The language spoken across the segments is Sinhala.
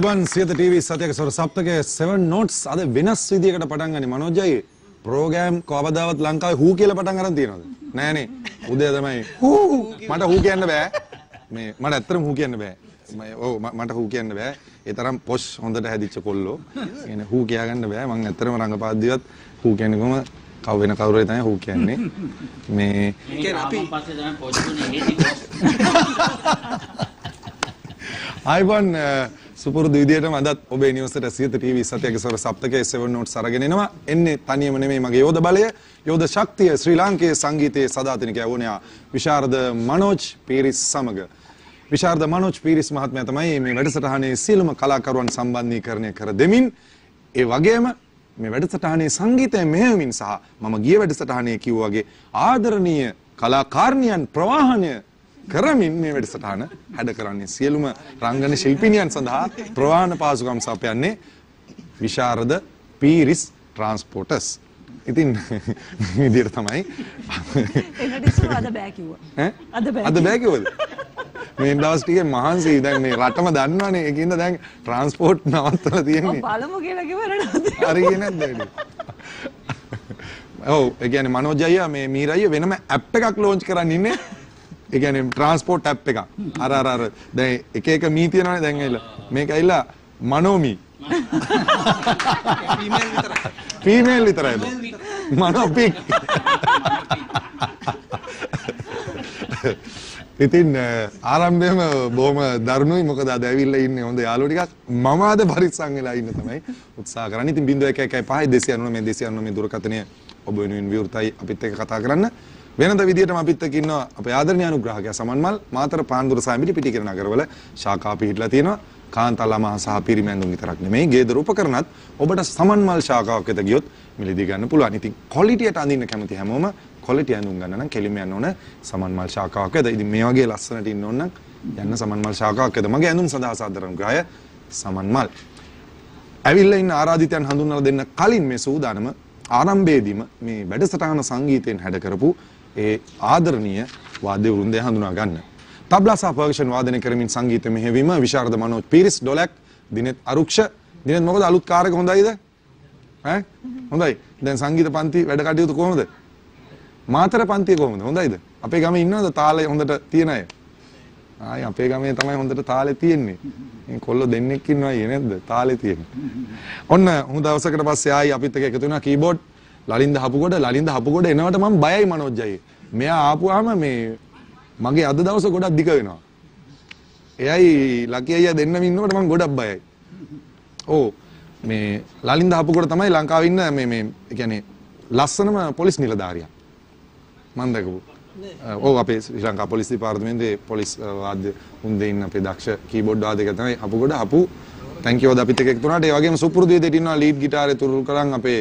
ආයබන් සියත TV සතයක සොර සප්තකයේ 7 notes අද වෙනස් විදියකට පටන් ගන්නේ මනෝජයි ප්‍රෝග්‍රෑම් කවදාවත් ලංකාවේ හූ කියලා පටන් අරන් තියනවද? නෑනේ උදේ තමයි හූ මට හූ කියන්න බෑ. මේ මට ඇත්තටම හූ කියන්න බෑ. ම- මට හූ කියන්න බෑ. ඒ තරම් පොෂ් හොඳට හැදිච්ච කොල්ලෝ. කියන්නේ හූ කියාගන්න බෑ. මං ඇත්තටම රංගපාද්දිවත් හූ කියන්නේ කොහම කව වෙන කවුරු තමයි හූ කියන්නේ. මේ කියන්නේ අපි පස්සේ තමයි පොඩ්ඩුනේ හිටිකෝ ආයිබන් සුපුරුදු විදියටම අදත් ඔබේ නිවසට සියත TV සතයක සොර සප්තකයේ 7 notes අරගෙන එනවා. එන්නේ තනියම නෙමෙයි මගේ යෝධ බලය, යෝධ ශක්තිය ශ්‍රී ලාංකේය සංගීතයේ සදාතනික යවුණයා විශාරද මනෝජ් පීරිස් සමග. විශාරද මනෝජ් පීරිස් මහත්මයා තමයි මේ වැඩසටහනේ සියලුම කලාකරුවන් සම්බන්ධීකරණය කර දෙමින් ඒ වගේම මේ වැඩසටහනේ සංගීතය මෙහෙයමින් සහ මම ගිය වැඩසටහනේ කිව්වා වගේ ආදරණීය කලාකාරණියන් ප්‍රවාහනය කරමින් මේ වැඩසටහන හැඩ කරන්නේ සියලුම රංගන ශිල්පිනියන් සඳහා ප්‍රවාහන පාසුකම් සපයන්නේ විශාරද පීරිස් ට්‍රාන්ස්පෝටර්ස්. ඉතින් මේ විදිහට තමයි අද බෑ කිව්වා. අද බෑ කිව්වද? මේ දවස් ටිකේ මහන්සි දැන් මේ රටම දන්නවනේ ඒකින්ද දැන් ට්‍රාන්ස්පෝර්ට් නවත්තලා තියෙන්නේ. බලමු කියලා කිව්වරට හරි ගියේ නැද්ද? ඔව් ඒ කියන්නේ මනෝජ් අයියා මේ මීර අයියා වෙනම ඇප් එකක් ලෝන්ච් කරන්න ඉන්නේ ඒ කියන්නේ ට්‍රාන්ස්පෝර්ට් ඇප් එකක්. අර අර අර දැන් එක එක මී තියෙනවනේ දැන් ඇවිල්ලා. මේක ඇවිල්ලා මනෝමී. ෆීමේල් විතරයිද? මනෝපික්. ඉතින් අ, ආරම්භයේම බොහොම දරුණුයි මොකද අද ඇවිල්ලා ඉන්නේ හොඳ යාළුවෝ ටිකක් මම අද පරිස්සම් වෙලා ඉන්න තමයි උත්සාහ කරන්නේ. ඉතින් 0115 299 මේ 299 මේ දුරකථනය ඔබ වෙනුවෙන් විවෘතයි අපිත් එක්ක කතා කරන්න. වෙනද විදිහටම අපිත් එක්ක ඉන්නවා අපේ ආදරණීය අනුග්‍රාහකයා සමන්මල් මාතර පාන්දුර සාමිලි පිටිකර නගරවල ශාඛා පිහිටලා තියෙනවා. කාන්තාලාමහ සහ පිරිමැන්දුම් විතරක් නෙමෙයි ගේදර උපකරණත් ඔබට සමන්මල් ශාඛාවක් වෙත ගියොත් මිලදී ගන්න පුළුවන්. ඉතින් ක්වොලිටියට අඳින්න කැමති හැමෝම ක්වොලිටි ඇඳුම් ගන්න නම් කෙලිම යන්න ඕන සමන්මල් ශාඛාවක් වෙත. ඉතින් මේ වගේ ලස්සනට ඉන්න ඕන නම් යන්න සමන්මල් ශාඛාවක් වෙත. මගේ ඇඳුම් සඳහා සාදර අනුග්‍රහය සමන්මල්. ඇවිල්ලා ඉන්න ආරාධිතයන් හඳුන්වලා දෙන්න කලින් මේ සූදානම ආරම්භයේදීම මේ වැඩසටහන සංගීතයෙන් හැඩ කරපු ඒ ආදරණීය වාද්‍ය වෘන්දය හඳුනා ගන්න. තබ්ලා සහ පර්කෂන් වාදනය කරමින් සංගීත මෙහෙවීම විශාරද මනෝජ් පීරිස් ඩොලක් දිනෙත් අරුක්ෂ දිනෙත් මොකද අලුත් කාර්යක හොඳයිද? ඈ හොඳයි. දැන් සංගීත පන්ති වැඩ කටයුතු කොහොමද? මාතර පන්තිය කොහොමද? හොඳයිද? අපේ ගමේ ඉන්නවද තාලේ හොඳට තියෙන අය? ආයි අපේ ගමේ තමයි හොඳට තාලේ තියෙන්නේ. මේ කොල්ල දෙන්නෙක් ඉන්නවා අයියේ නේද? තාලේ තියෙන්නේ. ඔන්න හුඟ දවසකට පස්සේ ආයි අපිත් එක්ක එකතු වෙනවා කීබෝඩ් ලලින්ද හපුකොට ලලින්ද හපුකොට එනවට මම බයයි මනෝජ්ජයි. මෙයා ආපුවාම මේ මගේ අද දවස ගොඩක් දිග වෙනවා. එයයි ලකි අයියා දෙන්නම ඉන්නකොට මම ගොඩක් බයයි. ඕ මේ ලලින්ද හපුකොට තමයි ලංකාවේ ඉන්න මේ මේ කියන්නේ ලස්සනම පොලිස් නිලධාරියා. මම දැකපු. ඔව් අපේ ශ්‍රී ලංකා පොලිස් දෙපාර්තමේන්තුවේ පොලිස් වාද්‍ය හුන්දේ ඉන්න අපේ දක්ෂ කීබෝඩ් වාදක තමයි හපුකොට හපු තැන්ක් යූ අපිත් එක්ක එකතු වුණාට ඒ වගේම සුපුරුදු විදිහට ඉන්නවා ලීඩ් ගිටාරේ තුරුල් කරන් අපේ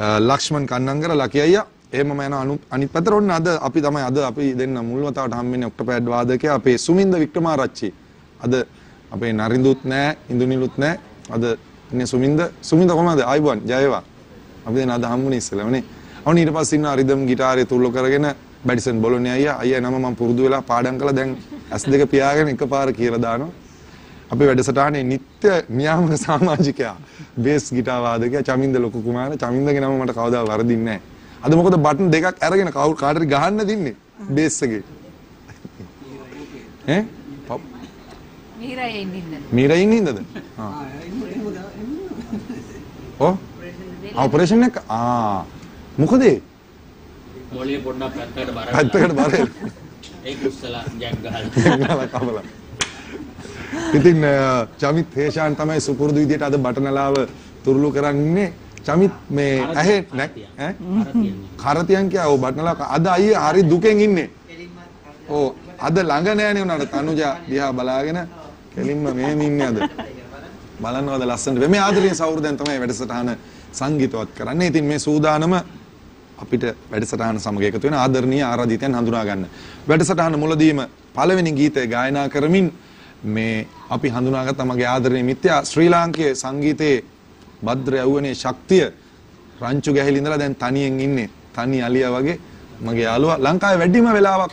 ලක්ෂ්මන් කන්නංගර ලකි අයියා එහෙමම යන අනු අනිත් පැත්තට. ඔන්න අද අපි තමයි අද අපි දෙන්න මුල් වතාවට හම්බෙන්නේ ඔක්ටෝපෑඩ් වාදකයා අපේ සුමින්ද වික්‍රමාරච්චි. අද අපේ නරින්දුත් නෑ ඉඳුනිලුත් නෑ. අද ඉන්නේ සුමින්ද. සුමින්ද කොහමද? ආයිබෝන් ජය වේවා. අපි දැන් අද හම්බුනේ ඉස්සෙල්ලාමනේ අවුන් ඊට පස්සේ ඉන්න රිදම් ගිටාරේ තුල්ල කරගෙන බැඩිසන් බොලොනේ අයියා. අයියා නම මම පුරුදු වෙලා පාඩම් කළා. දැන් S2 පියාගෙන එකපාර කියලා දානවා. අපේ වැඩසටහනේ නිත්‍ය නියාමක සමාජිකයා බේස් ගිටාර වාදකයා චමින්ද ලොකු කුමාර චමින්දගේ නම මට කවදා වරදින්නේ නැහැ. අද මොකද බටන් දෙකක් අරගෙන කවුරු කාටරි ගහන්න දින්නේ බේස් එකේ. ඈ? පප් මීරයි එන්න. මීරා ඉන්නේ ඉඳද? ආ. ඔව්. ඔපරේෂන් එක ආ මොකද ඒ? මොලිය පොඩ්ඩක් පැත්තකට බර පැත්තකට බරේ. ඒක උස්සලා ජැක් ගහලා ගාලා කපලා. ඉතින් චමිත් හේෂාන් තමයි සුපුරුදු විදියට අද බටනලාව තුරුළු කරන්නේ. චමිත් මේ ඇහි නැ ඈ කරතියන් කියා ඔව් බටනලාව අද අයියේ හරි දුකෙන් ඉන්නේ. ඔව් අද ළඟ නෑනේ උනාට තනුජා දිහා බලාගෙන කෙලින්ම මෙහෙම ඉන්නේ අද. බලන්නවද ලස්සනට මේ ආදරණීය සහෘදයන් තමයි වැඩසටහන සංගීතවත් කරන්නේ. ඉතින් මේ සූදානම අපිට වැඩසටහන සමග එකතු වෙන ආදරණීය ආරාධිතයන් හඳුනා ගන්න. වැඩසටහන මුලදීම පළවෙනි ගීතය ගායනා කරමින් මේ අපි හඳුනාගත්ත මගේ ආදරණීය මිත්‍යා ශ්‍රී ලාංකීය සංගීතයේ භද්‍ර යවුවනේ ශක්තිය රංචු ගැහිලි ඉඳලා දැන් තනියෙන් ඉන්නේ. තනි අලියා වගේ මගේ යාළුවා ලංකාවේ වැඩිම වෙලාවක්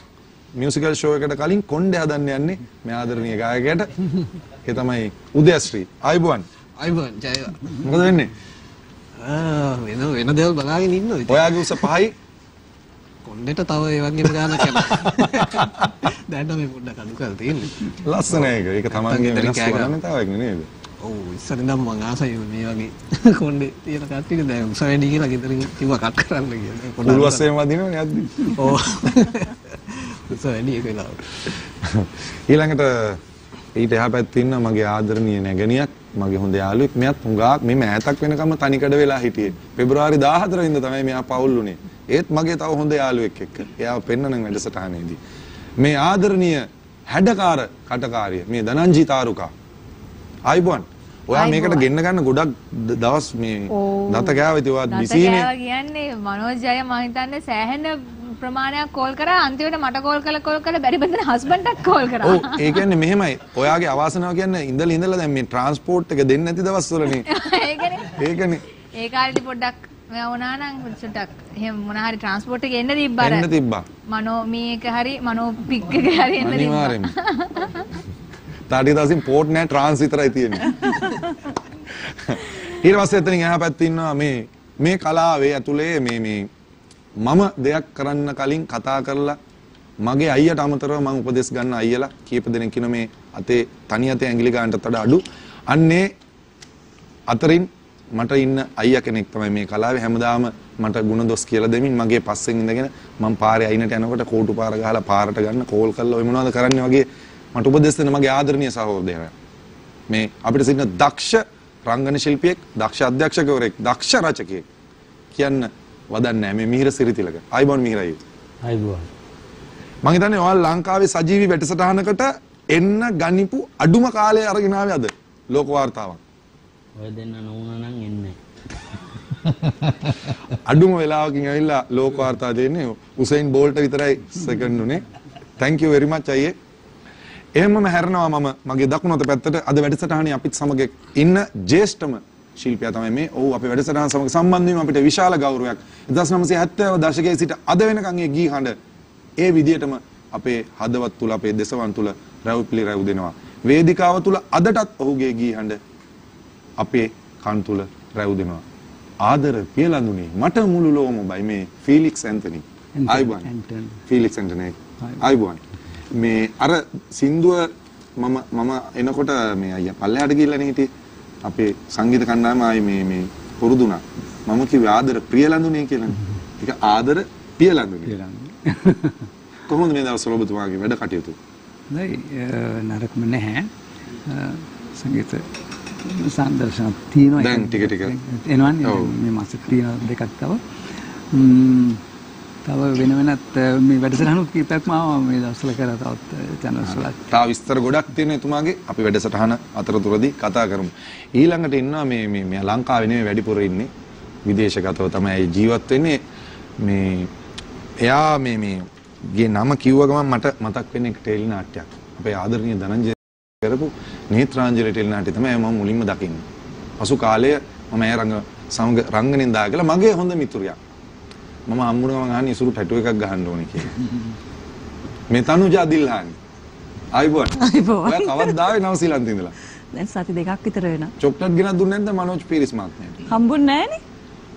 මියුසිකල් ෂෝ එකට කලින් කොණ්ඩේ හදන්න යන්නේ මේ ආදරණීය ගායකයාට. ඒ තමයි උදයශ්‍රී. ආයිබුවන්. අයිබන් ජයවා මොකද වෙන්නේ? වෙන වෙන දෙවල් බලාගෙන ඉන්න ඔයාගේ උස පහයි කොන්ඩෙට තව ඒ වගේම ගාන කැන දැන්ට මේ පොඩ්ඩ කඩු කල් තියන්නේ ලස්සන එක. ඒක තමන්ගේ වෙනස්. කරන්න තාවක් නේද? ඔවු ඉස්සර නම් මං ආසයි මේ වගේ කොන්ඩේ තියෙන කට්ටිය දැන් උස වැඩි කියලා ගෙදරින් කිව්වා කට් කරන්න කියලා පොඩ්ඩක් උල්වස්සේම වදිනවනේ අද්දි. ඕ උස වැඩි ඒක වෙලාවට ඊළඟට ඊට එහා පැත්තේ ඉන්න මගේ ආදරණීය නැගණියක් මගේ හොඳ යාළුවෙක් මෙයාත් හුඟක් මේ මෑතක් වෙනකම් තනිකඩ වෙලා හිටියේ. පෙබරවාරි 14 වෙනිදා තමයි මෙයා පවුල් වුණේ ඒත් මගේ තව හොඳ යාළුවෙක් එක්ක. එයාව පෙන්නන වැඩසටහනේදී. මේ ආදරණීය හැඩකාර කටකාරිය මේ දනංජි තාරුකා. ආයිබෝන් ඔයා මේකට ගෙන්න ගන්න ගොඩක් දවස් මේ. දත ගෑවිති ඔයාත් දත බිසීනේ. කෑවා කියන්නේ මනෝජ් අය මම හිතන්නේ සෑහෙන ප්‍රමාණයක් කෝල් කරා අන්තිමට මට කෝල් කළ කෝල් කළ බැරි බඳන හස්බන්ඩ්ටත් කෝල් කරා. ඔව් ඒ කියන්නේ මෙහෙමයි ඔයාගේ අවාසනාව කියන්නේ ඉඳලා ඉඳලා දැන් මේ ට්‍රාන්ස්පෝර්ට් එක දෙන්නේ නැති දවස්වලනේ ඒකනේ. ඒකනේ ඒ කාලේදී පොඩ්ඩක් මෙයා වුණා නම් චුට්ටක් එහෙම මොන හරි ට්‍රාන්ස්පෝර්ට් එක එන්න තිබ්බර. එන්න තිබ්බා මනෝ මී එක හරි මනෝ පික් එක හරි එන්න තිබ්බා. අනිවාර්යෙන්ම. තාටි දවසින් පෝට් නෑ ට්‍රාන්ස් විතරයි තියෙන්නේ. ඊට පස්සේ එතනින් එහා පැත්තේ ඉන්නවා මේ මේ කලාවේ ඇතුලේ මේ මේ මම දෙයක් කරන්න කලින් කතා කරලා මගේ අයියට අමතරව මම උපදෙස් ගන්න අයියලා කීප දෙනෙක් ඉන්න මේ අතේ තනි අතේ ඇඟිලි ගන්නටත් වඩා අඩු. අන්නේ අතරින් මට ඉන්න අයියා කෙනෙක් තමයි මේ කලාවේ හැමදාම මට ಗುಣ දොස් කියලා දෙමින් මගේ පස්සෙන් ඉඳගෙන මම පාරේ අයිනට යනකොට කෝටු පාර ගහලා පාරට ගන්න කෝල් කරලා ඔය මොනවද කරන්නේ වගේ මට උපදෙස් දෙන මගේ ආදරණීය සහෝදරයා. මේ අපිට සිටින දක්ෂ රංගන ශිල්පියෙක්, දක්ෂ අධ්‍යක්ෂකවරයෙක්, දක්ෂ රචකයෙක් කියන්න වදන්නේ මේ මිහිර සිරිතිලක. ආයිබෝන් මිහිරයි. අයිබුවන් මම හිතන්නේ ඔයාලා ලංකාවේ සජීවී වැඩසටහනකට එන්න ගනිපු අඩුම කාලය අරගෙන ආවේ අද ලෝක වාර්තාවක්. ඔය දෙන්න නොවුන නම් එන්නේ අඩුම වෙලාවකින් ඇවිල්ලා ලෝක වාර්තා දෙන්නේ උසයින් බෝල්ට විතරයි සෙකන්ඩ් උනේ. thank you very much අයියේ. එහෙමම හැරෙනවා මම මගේ දකුණු අත පැත්තට අද වැඩසටහනේ අපිත් සමග ඉන්න ජේෂ්ඨම ශිල්පියා තමයි මේ. ඔව් අපේ වැඩසටහන සමග සම්බන්ධ වීම අපිට විශාල ගෞරවයක්. 1970 දශකයේ සිට අද වෙනකන් ඒ ගී හඬ ඒ විදියටම අපේ හදවත් තුල අපේ දෙසවන් තුල රැව්පිලි රැව් දෙනවා. වේදිකාව තුල අදටත් ඔහුගේ ගී හඬ අපේ කන් තුල රැව් දෙනවා. ආදර පියලඳුනේ මට මුළු ලෝම බයි මේ ෆීලික්ස් ඇන්තනි. ඇන්තනි. ඇන්ටනි. ෆීලික්ස් ඇන්ටනි. ආයිබුවන්. මේ අර සින්දුව මම මම එනකොට මේ අයියා පල්ලෙහාට ගිහිල්ලානේ හිටියේ. අපේ සංගීත කණ්ඩායම ආයේ මේ මේ පුරුදුනා. මම කිව්වේ ආදර ප්‍රියලඳුනේ කියලානේ. ඒක ආදර පියලඳුනේ. කොහොමද මේ දවස්වල ඔබතුමාගේ වැඩ කටයුතු? හොඳයි නරකම නැහැ සංගීත සංදර්ශන තියෙනවා දැන් ටික ටික. එනවන්නේ ඔව්. මේ මාසෙ තියෙන දෙකක් තව ම්ම්, තව වෙන වෙනත් අ, මේ වැඩසටහනුත් කීපයක්ම ආවා මේ දවස්වල කරා තවත් channels වල තා විස්තර ගොඩක් තියෙන එතුමාගේ අපි වැඩසටහන අතරතුරදී කතා කරමු. ඊළඟට ඉන්නවා මේ මේ මේ ලංකාවේ නෙමෙයි වැඩිපුර ඉන්නේ විදේශගතව තමයි ජීවත් වෙන්නේ. මේ එයා මේ මේ ගේ නම කිව්ව ගමන් මට මතක් වෙන්නේ එක ටෙලි නාට්‍යයක්. අපේ ආදරණීය ධනංජය කරපු නේත්‍රාංජලි ටෙලි නාට්‍ය තමයි මම මුලින්ම දකින්නේ. පසු කාලය මම ඒ රංග සමග රංගනෙන් දාගලා මගේ හොඳ මිතුරියක්. මම හම්බුන ගමන් අහන්නේ ඉසුරු ටැටු එකක් ගහන්න ඕනේ කියලා. මේ තනුජා දිල්හානි. ආයිබෝන්. ආයිබෝන්. ඔයා කවද්ද ආවේ නවසීලන්තේ ඉඳලා? දැන් සති දෙකක් විතර වෙනවා. චොක්ලට් ගෙනත් දුන්නේ නැද්ද මනෝජ් පීරිස් මහත්මයාට? හම්බුන්නේ නැහනේ.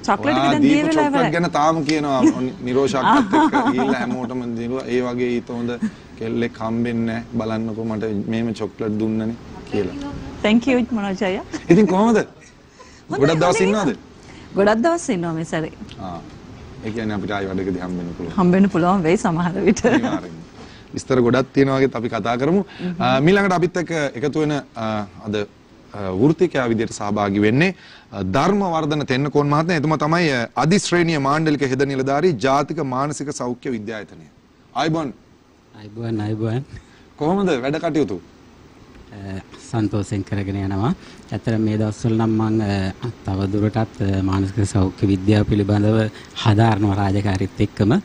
චොක්ලට් එක දැන් දිය වෙලා චොක්ලට් ඉවරයි. ගැන තාම කියනවා නිරෝෂාක්කත් එක්ක ගිහිල්ලා හැමෝටම දීලා ඒ වගේ ඊට හොඳ කෙල්ලෙක් හම්බෙන්නේ නැහැ බලන්නකෝ මට මේම චොක්ලට් දුන්නනේ කියලා. thank you මනෝජ් අයියා. ඉතින් කොහමද? ගොඩක් දවස් ඉන්නවද? ගොඩක් දවස් ඉන්නවා මේ සැරේ. ආ. ඒ කියන්නේ අපිට ආයි වැඩකදී හම්බෙන්න පුළුවන්. හම්බෙන්න පුළුවන් වෙයි සමහර විට. විස්තර ගොඩක් තියෙනවා වගේත් අපි කතා කරමු. මීළඟට අපිත් එක්ක එකතු වෙන අද වෘත්තිකයා විදිහට සහභාගී වෙන්නේ ධර්මවර්ධන තෙන්නකෝන් මහත්මයා. එතුමා තමයි අධිශ්‍රේණීය මාණ්ඩලික හෙද නිලධාරී ජාතික මානසික සෞඛ්‍ය විද්‍යායතනය. ආයිබෝන් අයිබුවන් අයිබුවන් කොහොමද වැඩ කටයුතු? සන්තෝසෙන් කරගෙන යනවා. ඇත්තට මේ දවස්වල නම් මම අ, තව දුරටත් අ, මානසික සෞඛ්‍ය විද්‍යාව පිළිබඳව හදාරනවා රාජකාරීත් එක්කම අ,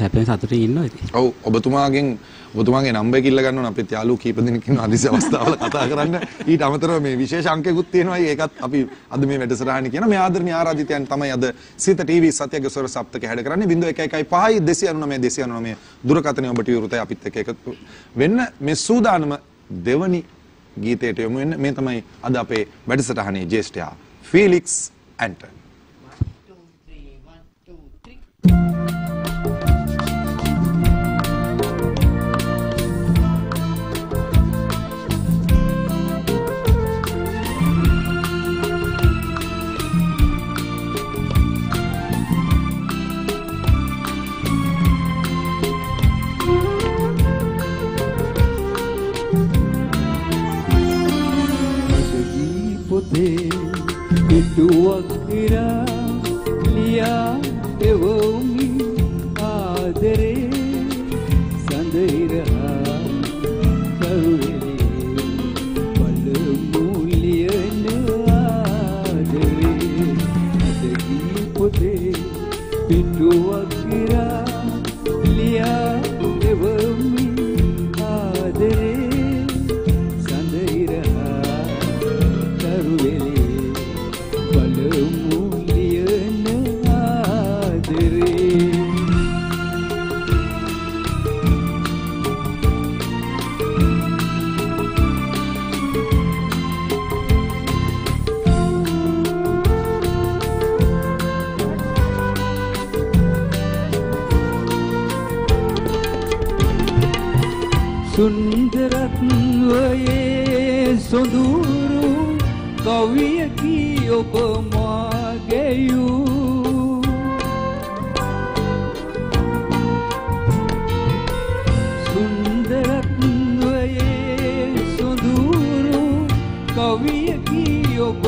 සැපෙන් සතුටින් ඉන්නවා ඉතින්. ඔව් ඔබතුමාගෙන් ඔබතුමාගේ නම්බර් එක ඉල්ල ගන්න ඕන අපිත් යාළුවෝ කීප දෙනෙක් ඉන්නවා අදිසි අවස්ථාවල කතා කරන්න. ඊට අමතරව මේ විශේෂ අංකයකුත් තියෙනවා. ඒකත් අපි අද මේ වැඩසටහනේ කියන මේ ආදරණීය ආරාධිතයන් තමයි අද සිත ටීවී සත්‍යගේ ස්වර සප්තක හැඩ කරන්නේ 0115 299 299 දුරකථනය ඔබට විවෘතයි අපිත් එක්ක එකතු වෙන්න මේ සූදානම දෙවනි ගීතයට යොමු වෙන්න. මේ තමයි අද අපේ වැඩසටහනේ ජේෂ්ඨයා ෆීලික්ස් ඇන්ටන් 1 2 3 1 2 3 podrá. සුන්දරත්වයේ සොඳුරු කවියකි ඔබ මාගෙයූ. සුන්දරත්වයේ සොඳුරු කවියකි ඔබ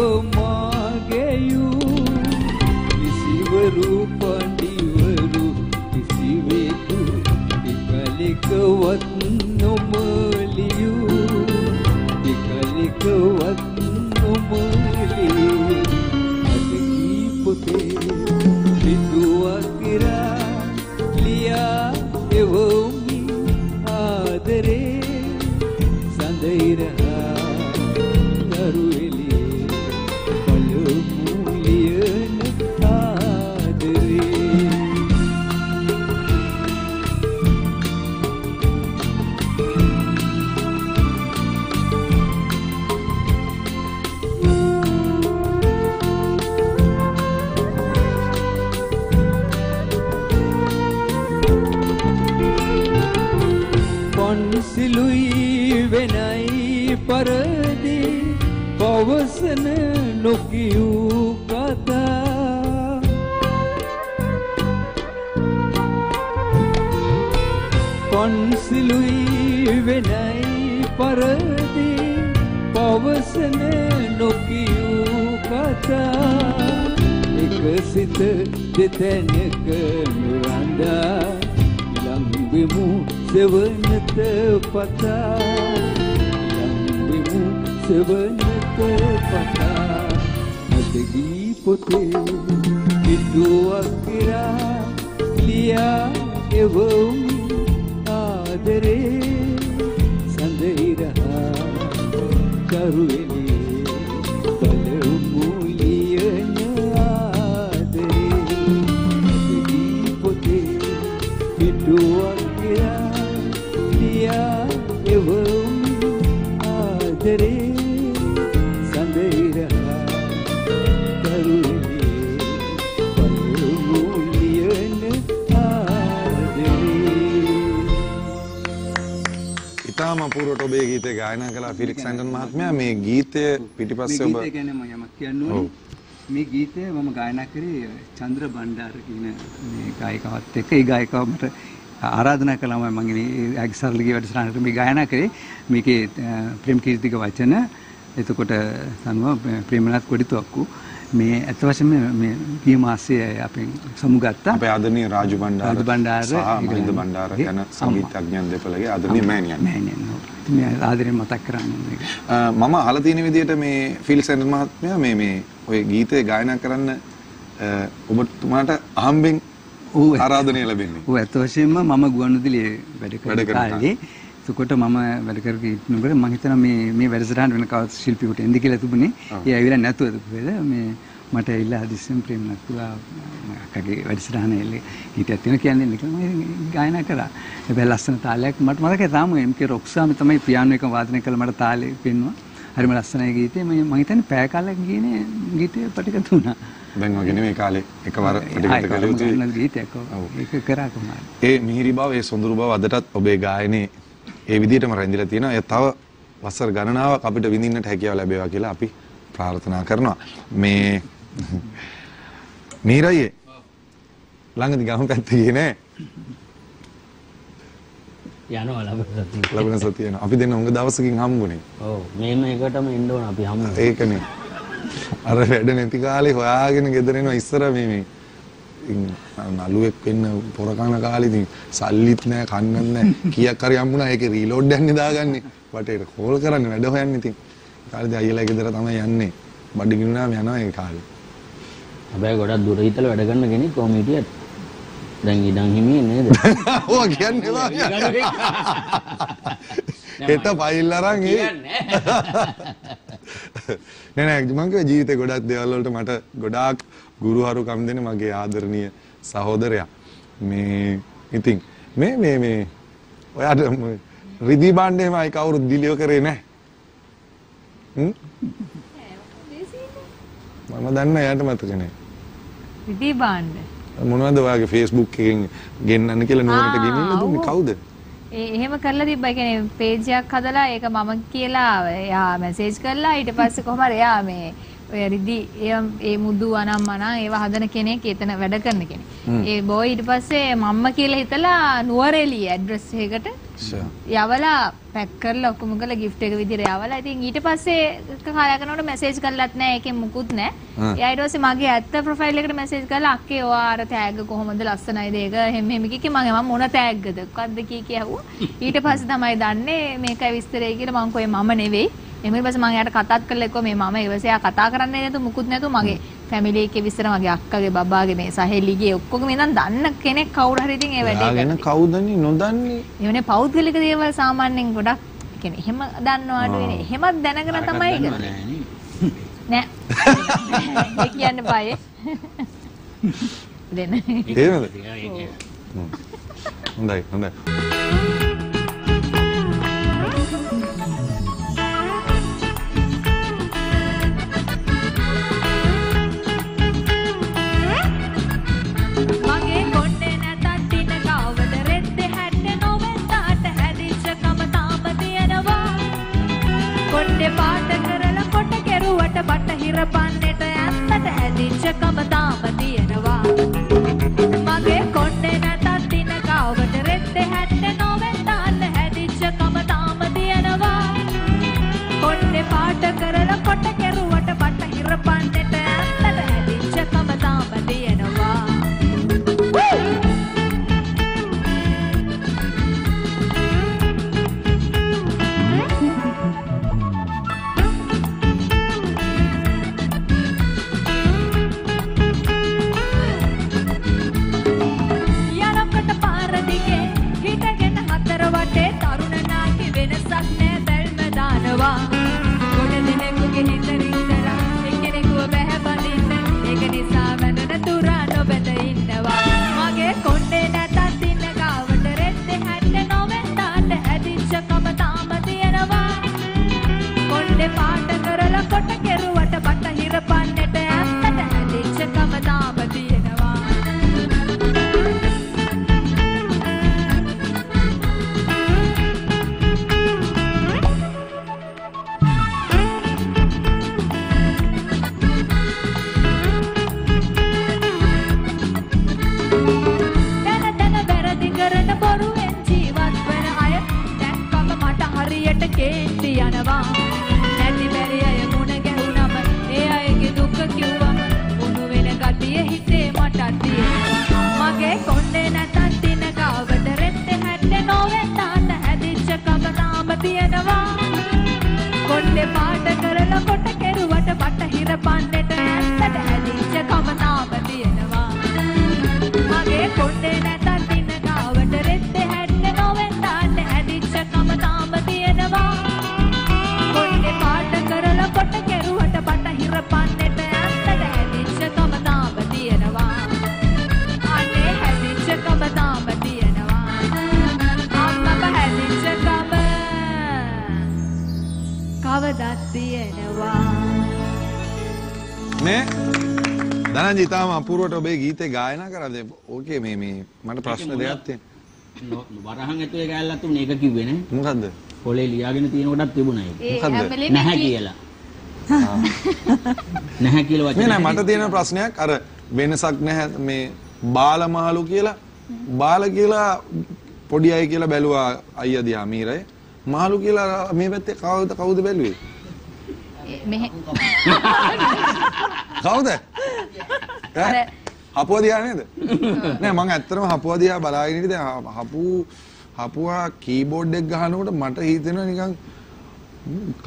පවසන නොකියූ කතා. එකසිත දෙතැනක නුරන්දා ලංබෙමු සෙවනත පතා. ලංබෙමු සෙවනත පතා. අදගී පොතේ පිටුවක් කිරා ලියා එවමි ඇන්ඩන් මහත්මයා මේ ගීතය පිටිපස්සේ ඔබ ගැන යමක් කියන්න. ඕනේ. මේ ගීතය මම ගායනා කරේ චන්ද්‍ර බණ්ඩාර කියන මේ ගායිකාවත් එක්ක. ඒ ගායිකාව මට ආරාධනා කළා මම මගේ ඇගේ සරලගේ වැඩසටහනට මේ ගායනා කරේ. මේකේ ප්‍රේම කීර්තික වචන එතකොට සනුව ප්‍රේමනාත් කොඩිතුවක්කු මේ ඇත්ත වශයෙන්ම මේ ගිය මාසයේ අපෙන් සමුගත්තා. අපේ ආදරණීය රාජු බණ්ඩාර රාජු බණ්ඩාර, මහින්ද බණ්ඩාර යන. සංගීතඥයන් දෙපළගේ ආදරණීය මෑණියන්. මෑණියන්. මේ ආදරෙන් මතක් කරන්න මේක. මම අහලා තියෙන විදිහට මේ ෆිල්ස් ඇන්ඩන් මහත්මයා මේ මේ ඔය ගීතය ගායනා කරන්න ඔබතුමාට අහම්බෙන්. ආරාධනය ලැබෙන්නේ. ඔව් ඇත්ත වශයෙන්ම මම ගුවන්විදුලියේ වැඩ කරන කාලේ එතකොට මම වැඩ කරගෙන ඉන්නකොට මම හිතනවා මේ මේ වැඩසටහන වෙන කවස් ශිල්පියෙකුට එන්න කියලා තිබුණේ. ඒ ඇවිල්ලා නැතුවද කොහෙද මේ මට ඇවිල්ලා හදිස්සියෙන් ප්‍රේමනාත් පුරා අක්කගේ වැඩසටහන එල්ලේ හිටියක් තියෙන කියන්නේ නිකන් මම ගායනා කරා. හැබැයි ලස්සන තාලයක් මට මතකයි තාම එම්.කේ රොක්සාම තමයි පියානෝ එක වාදනය කළ මට තාලේ පෙන්නුවා. හරිම ලස්සනයි ගීතේ මම මම හිතන්නේ පැය කාලයක් ගියනේ ගීතේ පටිගත වුණා. දැන් වගේ නෙමෙයි කාලේ එකවර ප්‍රතිගත කළ යුතුයි. ඒක කරා කොහොමද? ඒ මිහිරි බව ඒ සොඳුරු බව අදටත් ඔබේ ගායනයේ ඒ විදිහටම රැඳිලා තියෙනවා. ඒ තව වසර ගණනාවක් අපිට විඳින්නට හැකියාව ලැබේවා කියලා අපි ප්‍රාර්ථනා කරනවා. මේ මීරයියේ ළඟදී ගම පැත්තේ ගියේ නෑ. යනවා ලබන සතිය. ලැබෙන සතිය යනවා. අපි දෙන්න උඟ දවසකින් හම්බුනේ. ඔව් මේම එකටම එන්න ඕන අපි හමු. ඒකනේ. අර වැඩ නැති කාලේ හොයාගෙන ගෙදර එනවා ඉස්සර මේ මේ නළුවෙක් වෙන්න පොර කන කාලේ ඉතින් සල්ලිත් නැහැ කන්නත් නැහැ කීයක් හරි හම්බුණා ඒකේ රීලෝඩ් යන්නේ දාගන්නේ. වටේට කෝල් කරන්නේ වැඩ හොයන්නේ ඉතින්. කාලේදී අයියලා ගෙදර තමයි යන්නේ. බඩ ගිනුනාම යනවා ඒ කාලේ. හැබැයි ගොඩක් දුර හිතලා වැඩ කරන කෙනෙක් කොහොම හිටියත් දැන් ඉඩම් හිමියේ නේද? ඕ කියන්නේ වා හෙට ෆයිල් අරන් ඒ නෑ නෑ මං කිව්වා ජීවිතේ ගොඩක් දේවල් වලට මට ගොඩාක් ගුරුහරුකම් දෙන මගේ ආදරණීය සහෝදරයා මේ ඉතින් මේ මේ මේ ඔයාට රිදී බාණ්ඩේම අයි කවුරුත් දිලිව කරේ නෑ හ්ම්? මම දන්න එයාට මතක නෑ විදී බාණ්ඩ. මොනවද ඔයාගේ Facebook එකෙන් ගෙන්නන්න කියලා නුවරට ගෙනින්න දුන්නේ. කවුද එහෙම කරලා තිබ්බා. ඒ කියන්නේ පේජ් එකක් හදලා ඒක මම කියලා එයා මැසේජ් කරලා ඊට පස්සේ කොහම හරි එයා මේ ඔය රිදි ඒ මුදු අනම්මනා ඒවා හදන කෙනෙක් එතන වැඩ කරන කෙනෙක්. ඒ බෝයි ඊට පස්සේ මම්ම කියලා හිතලා නුවරඑළිය ඇඩ්‍රස් එකකට යවලා පැක් කරලා ඔක්කොම කරලා gift එක විදිහට යවලා ඉතින් ඊට පස්සේ කාලයක් යනකොට මැසේජ් කරලත් නැහැ ඒකෙන් මුකුත් නැහැ. එයා ඊට පස්සේ මගේ ඇත්ත ප්‍රොෆයිල් එකට මැසේජ් කරලා අක්කේ ඔයා අර තෑග් කොහොමද ලස්සනයිද ඒක එහෙම එහෙම කිකි මම මම මොන තෑග්ගද මොකද්ද කී කියහුවා. ඊට පස්සේ තමයි දන්නේ මේකයි විස්තරය කියලා මං කොයි මම නෙවෙයි. එහෙම ඊට පස්සේ මම එයාට කතාත් කරලා එක්කෝ මේ මම ඊවසයා කතා කරන්නේ නැතු මුකුත් නැතු මගේ ෆැමිලි එකේ විස්තර මගේ අක්කගේ බබාගේ මේ සහෙලිගේ ඔක්කොගම ඉඳන් දන්න කෙනෙක් කවුරු හරි ඉතින් ඒ වැඩේ යාගෙන කවුදන්නේ නොදන්නේ? එවනේ පෞද්ගලික දේවල් සාමාන්‍යයෙන් ගොඩක් කියන්නේ එහෙම දන්නවාට වෙන්නේ. එහෙමත් දැනගෙන තමයි ඒක නෑ ඒ කියන්න බය. දෙන්න. එහෙමද? හොඳයි හොඳයි කොණ්ඩේ පාට කරලා කොට කෙරුවට බටහිර පන්නේට ඇත්තට හැදිච්ච කම තාම. දනන්ජි තාම අපූර්වට ඔබේ ගීතේ ගායනා කරද ඕකේ මේ මේ මට ප්‍රශ්න දෙයක් තියෙනවා වරහන් ඇතුලේ ගෑල්ලත් උනේ ඒක කිව්වේ නේ. මොකද්ද පොලේ ලියාගෙන තියෙන කොටත් තිබුණා ඒක. මොකද්ද? නැහැ කියලා. නැහැ කියලා මේ නෑ වචන. මට තියෙන ප්‍රශ්නයක් අර වෙනසක් නැහැ මේ බාලමාලු කියලා බාල කියලා පොඩි අය කියලා බැලුවා අයියා දිහා මීරය මාළු කියලා මේ පැත්තේ කවුද කවුද බැලුවේ මෙහෙ කවුද හපුවා දිහා නේද? නෑ මම ඇත්තටම හපුවා දිහා බලාගෙන ඉඳි දැන් හපු හපුවා කීබෝඩ් එක ගහනකොට මට හිතෙනවා නිකන්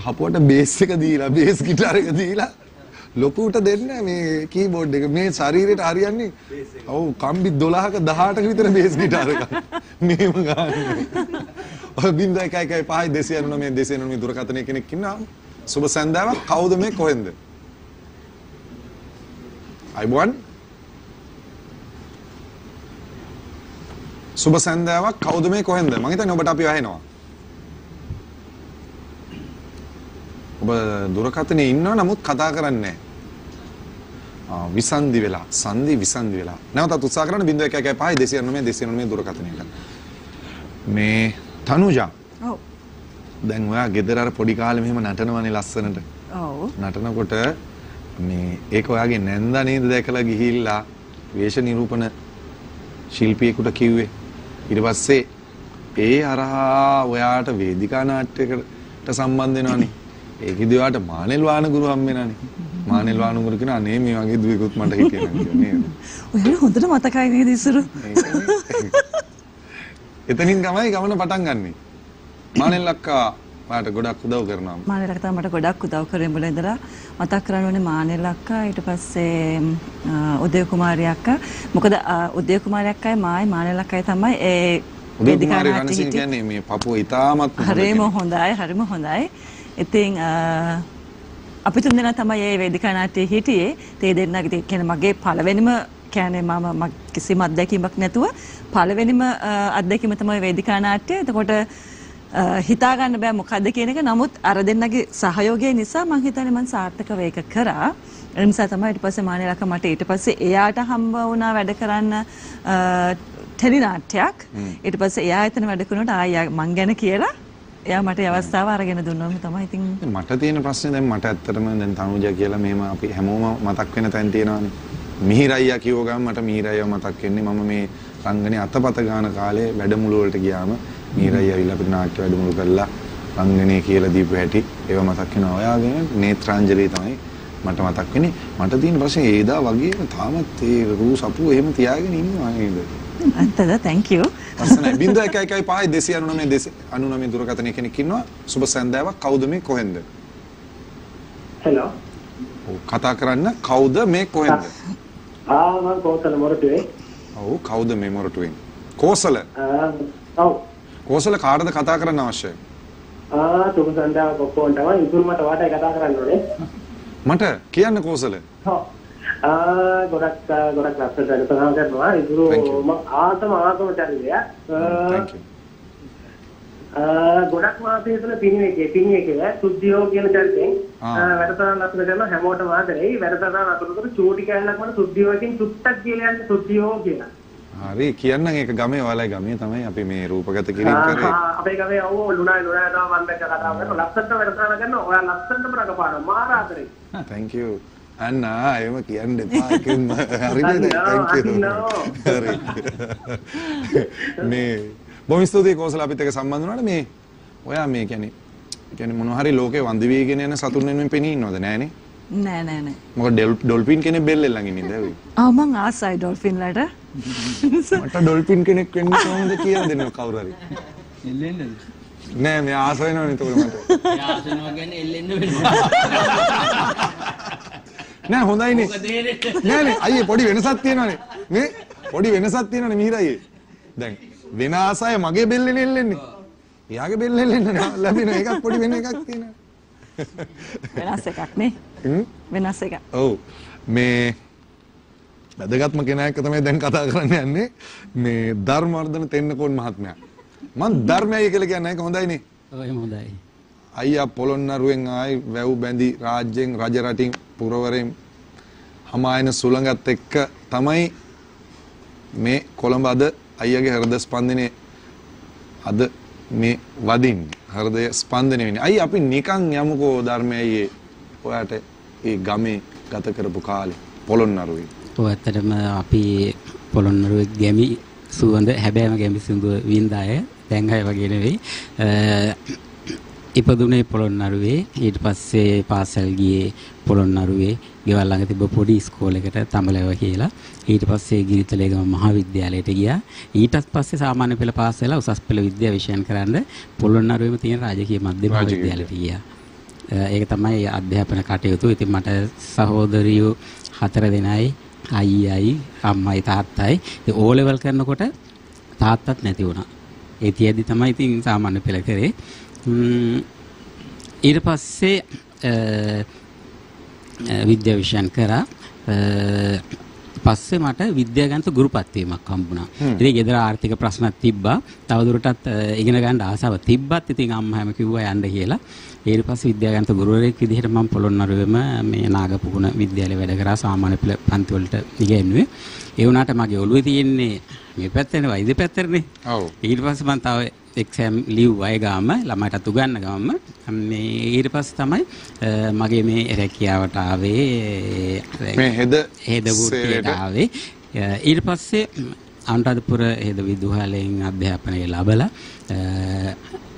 හපුවට බේස් එක දීලා බේස් ගිටාර එක දීලා ලොකුට දෙන්න මේ කීබෝඩ් එක. මේ ශරීරයට හරියන්නේ ඔව් කම්බි 12ක 18ක විතර බේස් ගිටාර එක මේම ගන්න ඔය 0115 299 299 දුරකථනයේ කෙනෙක් ඉන්නවා. සුබ සන්දාවක්. කවුද මේ කොහෙන්ද අයිබෝන් සුබ සන්දාවක් කවුද මේ කොහෙන්ද? මම හිතන්නේ ඔබට අපි වහිනවා. ඔබ දුරකථනයේ ඉන්නවා නමුත් කතා කරන්නේ නැහැ. විසන්ධි වෙලා සංධි විසන්ධි වෙලා. නැවතත් උත්සාහ කරන්න 0115 299 299 දුරකථනයකට මේ තනුජා. ඔව්. දැන් ඔයා ගෙදර අර පොඩි කාලේ මෙහෙම නටනවනේ ලස්සනට. ඔව්. නටනකොට මේ ඒක ඔයාගේ නැන්දා නේද දැකලා ගිහිල්ලා වේශ නිරූපණ ශිල්පියෙකුට කිව්වේ. ඊට පස්සේ ඒ අරහා ඔයාට වේදිකා නාට්‍යයකට සම්බන්ධ වෙනවනේ. ඒකෙදි ඔයාට මානෙල් වානගුරු හම්බ වෙනානේ. මානෙල් වානගුරු කියන අනේ මේ වගේ දුවෙකුත් මට හිතෙනවා නේද? ඔයාලා හොඳට මතකයි නේද ඉස්සර? එතනින් තමයි ගමන පටන් ගන්නෙ. මානෙල් අක්කා ඔයාට ගොඩක් උදව් කරනවා. මානෙල් අක්කා මට ගොඩක් උදව් කරේ මුල ඉඳලා. මතක් කරන්න ඕනේ මානෙල් අක්කා ඊට පස්සේ උදය කුමාරි අක්කා. මොකද උදය කුමාරි අක්කයි මායි මානෙල් අක්කයි තමයි ඒ උදේ වේදිකා කුමාරී නාට්‍ය රණසිංහ. කියන්නේ මේ පපුව ඉතාමත් හරිම හොඳයි හරිම හොඳයි. ඉතින් අපි තුන් දෙනා තමයි ඒ වේදිකා නාට්‍යයේ හිටියේ. තේ දෙන්නගේ කියන්නේ මගේ පළවෙනිම කියන්නේ මම කිසිම අත්දැකීමක් නැතුව පළවෙනිම අත්දැකීම තමයි වේදිකා නාට්‍ය එතකොට අ, හිතා ගන්න බෑ මොකද්ද කියන එක. නමුත් අර දෙන්නගේ සහයෝගය නිසා මම හිතන්නේ මම සාර්ථකව ඒක කරා. ඒ නිසා තමයි ඊට පස්සේ මානෙලක මට ඊට පස්සේ එයාට හම්බ වුණා වැඩ කරන්න ටෙලි නාට්‍යයක්. ඊට පස්සේ එයා එතන වැඩ කරනකොට ආයෙ මං ගැන කියලා එයා මට අවස්ථාව අරගෙන දුන්නම තමයි ඉතින් මට තියෙන ප්‍රශ්නේ දැන් මට ඇත්තටම දැන් තනුජා කියලා මෙහෙම අපි හැමෝම මතක් වෙන තැන් තියෙනවානේ. මිහිර අයියා කියව ගමන් මට මිහිර අයියා මතක් වෙන්නේ මම මේ රංගනේ අතපත ගාන කාලේ වැඩමුළු වලට ගියාම මිහිර අයියා ඇවිල්ලා අපිට නාට්‍ය වැඩමුළු කරලා රංගනේ කියලා දීපු හැටි ඒව මතක් වෙනවා. ඔයාගේ නේත්‍රාංජලි තමයි මට මතක් වෙන්නේ. මට තියෙන ප්‍රශ්නේ ඒදා වගේම තාමත් ඒ රූ සපුව එහෙම තියාගෙන ඉන්නවා නේද? ඇත්තද thank you ලස්සනයි. 0115 299 299 දුරකථනය කෙනෙක් ඉන්නවා. සුබ සන්දාවක්. කවුද මේ කොහෙන්ද? හෙලෝ ඔව් කතා කරන්න කවුද මේ කොහෙන්ද? ආ මම කෝසල මොරටුවේ ඔව් කවුද මේ මොරටුවෙන්? කෝසල. ආ ඔව් කෝසල කාටද කතා කරන්න අවශ්‍යයි? ආ සන්දාවක් ඔක්කොම තමයි. ඉතුරු මට වාටයි කතා කරන්න ඕනේ. මට කියන්න කෝසල. ඔව් ආ ගොඩක් ගොඩක් ලස්සනට වැඩසටහන් කරනවා. ඉතුරු. මම ආතම ආතම චරිතය ගොඩක් මාසෙ තුළ පිණිවේකේ පිණිවේකේ සුද්ධියෝ කියන චරිතෙන්. ආ, වැඩසටහන් ලස්සන කරන හැමෝටම ආදරෙයි. වැඩසටහන් අතරතුර චූටි කැලලක් වන සුද්ධියෝකින් චුට්ටක් කියලා යන්නේ සුද්ධියෝ කියලා හරි කියන්නම් ඒක ගමේ ඔයාලයි ගමේ තමයි අපි මේ රූපගත කිරීම කරේ. අපේ ගමේ අවෝ ලුණායි ලුණායි තමයි මම දැක්ක කතා කරනවා ලස්සනට වැඩසටහන කරනවා ඔයා ලස්සනටම රඟපානවා මාර ආදරෙයි thank you. අන්න එහෙම කියන්න එපා එකෙන්ම හරිද? thank you. හරි. මේ බොහොම ස්තුතියි කෝසල අපිත් එක්ක සම්බන්ධ වුණාට මේ ඔයා මේ කියන්නේ කියන්නේ මොනවා හරි ලෝකේ වන්දි වීගෙන යන සතුන් වෙනුවෙන් පෙනී ඉන්නවද නෑනේ? නෑ නෑ නෑ මොකද ඩෙල්- ඩොල්ෆින් කෙනෙක් බෙල්ලෙන් ළඟින් ඉඳ ඇවි. ආ මං ආසයි ඩොල්ෆින්ලට මට ඩොල්ෆින් කෙනෙක් වෙන්න කොහොමද කියලා දෙන්න කවුරු හරි. එල්ලෙන්නද? නෑ මේ ආස වෙනවනේ එතකොට මට. යාසනවා කියන්නේ එල්ලෙන්න වෙනවා. නෑ හොඳයිනේ. මොකද තේරෙන්නේ? නෑනේ අයියේ පොඩි වෙනසක් තියෙනවනේ. මේ පොඩි වෙනසක් තියෙනවනේ මිහිර අයියේ. දැන් වෙන ආසය මගේ බෙල්ලෙන් එල්ලෙන්නේ. එයාගේ බෙල්ලෙන් එල්ලෙන්න නෑ. ලැබෙන එකක් පොඩි වෙන එකක් තියෙනවා. වෙනස් එකක් නේ? වෙනස් එකක් ඔව් මේ වැදගත්ම කෙනා එක්ක තමයි දැන් කතා කරන්න යන්නේ මේ ධර්මවර්ධන තෙන්නකෝන් මහත්මයා. මං ධර්මයයි කියලා කියන්නේ ඒක හොඳයිනේ. ඔය හොඳයි. අයියා පොළොන්නරුවෙන් ආයි වැව් බැඳි රාජ්‍යයෙන් රජ රටින් පුරවරෙන් හමායන සුළඟත් එක්ක තමයි මේ කොළඹ අද අයියාගේ හෘද ස්පන්දනයේ අද මේ වදින්නේ හෘදය ස්පන්දනය වෙන්නේ. අයි අපි නිකන් යමුකෝ ධර්මයයි ඔයාට ඒ ගමේ ගත කරපු කාලේ පොළොන්නරුවේ. ඔය ඇත්තටම අපි පොළොන්නරුවේ ගැමි සුවඳ හැබෑම ගැමි සුවඳ වින්ද අය දැන් අය වගේ නෙවෙයි. ඉපදුනේ පොළොන්නරුවේ ඊට පස්සේ පාසල් ගියේ පොළොන්නරුවේ ගෙවල් ළඟ තිබ්බ පොඩි ඉස්කෝලේකට තඹලව කියලා. ඊට පස්සේ ගිරිතලේගම මහාවිද්‍යාලයට ගියා. ඊටත් පස්සේ සාමාන්‍ය පෙළ පාස් වෙලා උසස් පෙළ විද්‍යා විෂයන් කරන්න පොළොන්නරුවේම තියෙන රාජකීය මධ්‍යම විද්‍යාලයට ගියා ඒක තමයි අධ්‍යාපන කටයුතු. ඉතින් මට සහෝදරියෝ හතර දෙනයි අයියයි අම්මයි තාත්තයි. ඉතින් ඕ ලෙවල් කරනකොට තාත්තත් නැති වුණා. ඒ තියද්දි තමයි ඉතින් සාමාන්‍ය පෙළ කරේ. ඊට පස්සේ අ, අ, විද්‍යා විෂයන් කරා. පස්සේ මට විද්‍යාගන්ත ගුරුපත් වීමක් හම්බුණා. ඉතින් ගෙදර ආර්ථික ප්‍රශ්නත් තිබ්බා. තවදුරටත් ඉගෙන ගන්න ආසාව තිබ්බත් ඉතින් අම්මා හැම කිව්වා යන්න කියලා. ඊට පස්සේ විද්‍යාගන්ත ගුරුවරයෙක් විදිහට මම පොළොන්නරුවේම මේ නාගපුහුණ විද්‍යාලේ වැඩ කරා සාමාන්‍ය පෙළ පන්ති වලට ඉගෙනුවේ. ඒ වුණාට මගේ ඔළුවේ තියෙන්නේ මේ පැත්තනේ වෛද්‍ය පැත්තනේ. ඔව්. ඊට පස්සේ මම තව එක්සෑම් ලිව්වය ගාම ළමයිටත් උගන්න ගම මේ ඊට පස් තමයි මගේ මේ රැකියාවට ආවේ මේ හෙද හෙද වෘත්තියට? ආවේ ඊට පස්සේ අනුරාධපුර හෙද විදුහලෙන් අධ්‍යාපනය ලබලා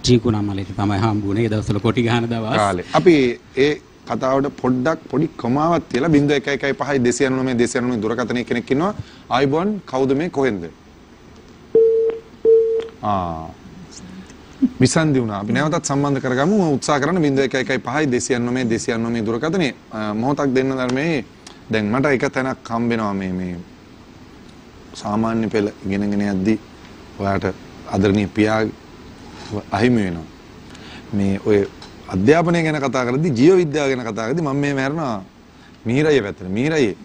ත්‍රිකුණාමලයට තමයි හම්බුනේ ඒ දවස්වල කොටි ගහන දවස් කාලේ. අපි ඒ කතාවට පොඩ්ඩක් පොඩි කොමාවක් තියලා 0115 299 299 දුරකථනයේ කෙනෙක් ඉන්නවා. ආයිබෝන් කවුද මේ කොහෙන්ද? ආ විසන්දි වුණා. අපි නැවතත් සම්බන්ධ කරගමු. උත්සාහ කරන 0115 299 299 දුරකථනයේ අ, මොහොතක් දෙන්න ධර්මයේ දැන් මට එක තැනක් හම්බෙනවා මේ මේ සාමාන්‍ය පෙළ ඉගෙනගෙන යද්දී ඔයාට ආදරණීය පියා අහිමි වෙනවා. මේ ඔය අධ්‍යාපනය ගැන කතා කරද්දී ජීව විද්‍යාව ගැන කතා කරද්දී මම මේ මෑරනවා මීරය පැත්තට. මීරයේ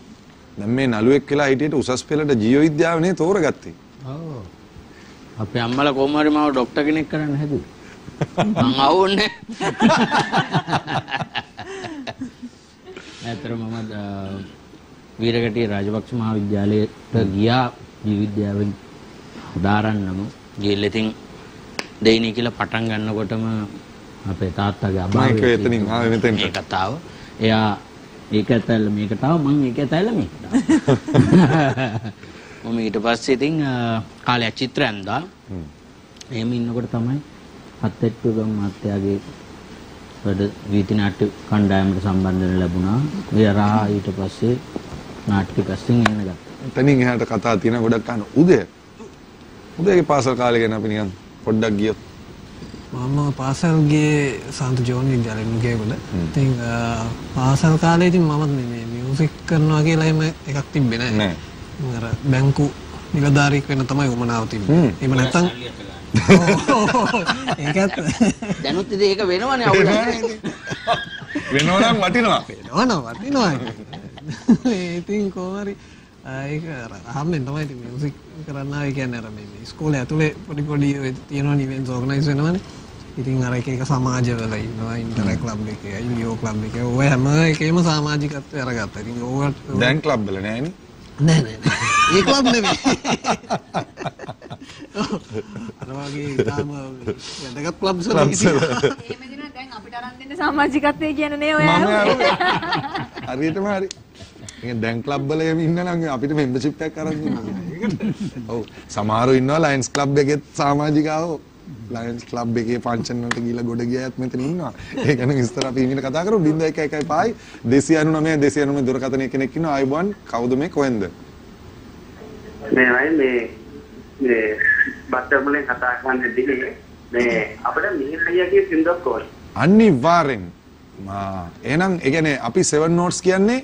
දැන් මේ නළුවෙක් වෙලා හිටියට උසස් පෙළට ජීව විද්‍යාවනේ තෝරගත්තේ. ඔව්. අපේ අම්මලා කොහොම හරි මාව ડોක්ටර් කෙනෙක් කරන්න හැදුවා. මං අවුන්නේ. ඇත්තටම මම වීරගටිය රාජපක්ෂ මහාවිද්‍යාලයට ගියා ජීව විද්‍යාවෙන් උදාරන්නම ගිහලා ඉතින් දෙයිනී කියලා පටන් ගන්නකොටම අපේ තාත්තගේ අභාවය මම ඒක එතනින් ආවේ මෙතෙන්ට. මේ කතාව. එයා ඒක ඇතැල්ල මේකට ආව මං ඒක ඇතැල්ල මේකට. මම ඊට පස්සේ ඉතින් කාලයක් චිත්‍ර ඇන්දා. එහෙම ඉන්නකොට තමයි අත්ෙට්ටුගම් මහත්තයාගේ වැඩ වීති නාට්‍ය කණ්ඩායමට සම්බන්ධ වෙන්න ලැබුණා. ඒ රහා ඊට පස්සේ නාට්‍ය පැත්තෙන් එන්න ගත්තා. එතනින් එහාට කතා තියෙන ගොඩක් අහන උදය. උදයගේ පාසල් කාලේ ගැන අපි නිකන් පොඩ්ඩක් ගියොත්. මම පාසල් ගියේ සන්ත ජෝන් විද්‍යාලයේ නුගේගොඩ. ඉතින් පාසල් කාලේ ඉතින් මමත් මේ- මියුසික් කරනවා කියලා එහෙම එකක් තිබ්බේ නැහැ. නෑ. අර බැංකු නිලධාරියෙක් වෙන්න තමයි උමනාව තිබ්බේ. හ්ම්. එහෙම නැත්නම් ඒකත් දැනුත් ඉතින් ඒක වෙනවනේ අවුල. වෙනවනම් වටිනවා. වෙනවා වටිනවා. ඉතින් කොහොමරි ඒක අහම්බෙන් තමයි මියුසික් කරන්න ආවේ කියන්නේ අර මේ මේ ඉස්කෝලේ ඇතුලේ පොඩි පොඩි ඔය තියෙනවා ඉවෙන්ට්ස් ඕගනයිස් වෙනවනේ. ඉතින් අර එක එක සමාජවල ඉන්නවා ඉන්ටරැක්ට් ක්ලබ් එකේ ලියෝ ක්ලබ් එකේ ඔය හැම එකේම සමාජිකත්වය අරගත්තා. ඉතින් ඕවට දැන් ක්ලබ් වල නෑනේ. නෑ. ඒ ක්ලබ් නෙමෙයි. අර වගේ ඉතාලම වැදගත් අරන් දෙන්න සමාජිකත්වයේ කියන්නේ නේ ඔය. හරියටම හරි. ඉතින් දැන් ක්ලබ් වල එහෙම ඉන්න නම් අපිට මෙම්බර්ෂිප් එකක් අරන් දෙන්න. ඔව්. සමහරව ඉන්නවා ලයන්ස් ක්ලබ් එකෙත් සමාජිකාවෝ. ලයන්ස් ක්ලබ් එකේ ෆන්ක්ෂන් වලට ගිහලා ගොඩ ගියත් මෙතන ඉන්නවා. ඒ ගැන විස්තර අපි ඊමිට කතා කරමු. 0115 299 299 දුරකථනයේ කෙනෙක් ඉන්නවා. ආයිබෝන් කවුද මේ කොහෙන්ද? මේ වයි මේ මේ බත්තරමුලෙන් කතා කරන්න දිනේ මේ අපිට මිහිර අයියාගේ සින්දුවක් ඕනේ. අනිවාර්යෙන්. මා එහෙනම් ඒ කියන්නේ අපි 7 notes කියන්නේ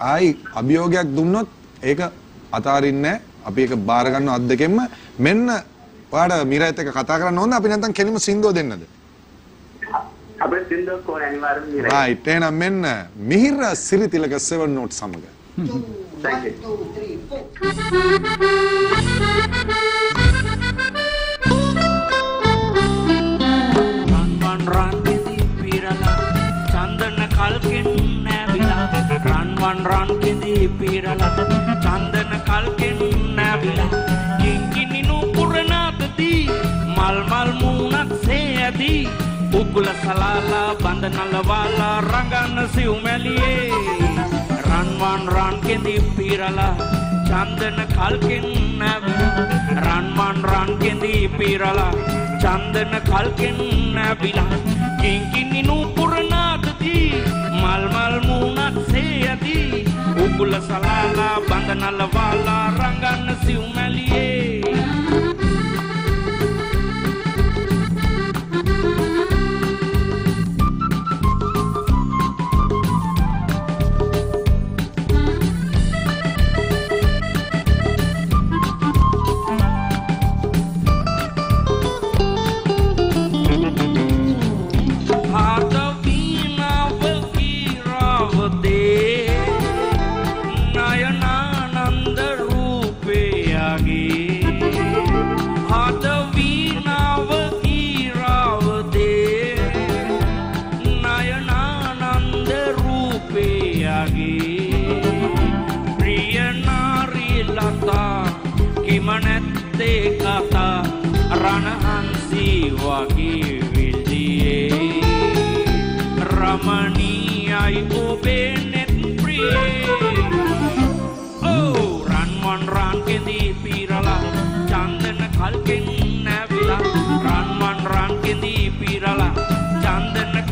ආයි අභියෝගයක් දුන්නොත් ඒක අතාරින්නේ. අපි ඒක බාර ගන්නවා අත් දෙකෙන්ම මෙන්න ඔයාට මීරාත් එක්ක කතා කරන්න ඕනද අපි නැත්නම් කෙලිම සින්දුව දෙන්නද? අපිට සින්දුවක් ඕනේ අනිවාර්යෙන් මිහිර. right එහෙනම් මෙන්න මිහිර සිරිතිලක 7 notes සමග. Thank you. රන්වන් රන්වන් රන්ගෙදි පිරලා චන්දන කල්කෙන් නැවිලා. කිංකිණි නුපුරනාතදී මල් මල් මූණක් සේ ඇදී උගුල සලාලා බඳ නලවාලා රඟන සිව්මැලියේ රන්වන් රන්ගෙදි පිරලා චන්දන කල්කෙන් නැවිලා. රන්වන් රන්ගෙදි පිරලා චන්දන කල්කෙන් නැවිලා. උගුල සලාලා බඳ නලවාලා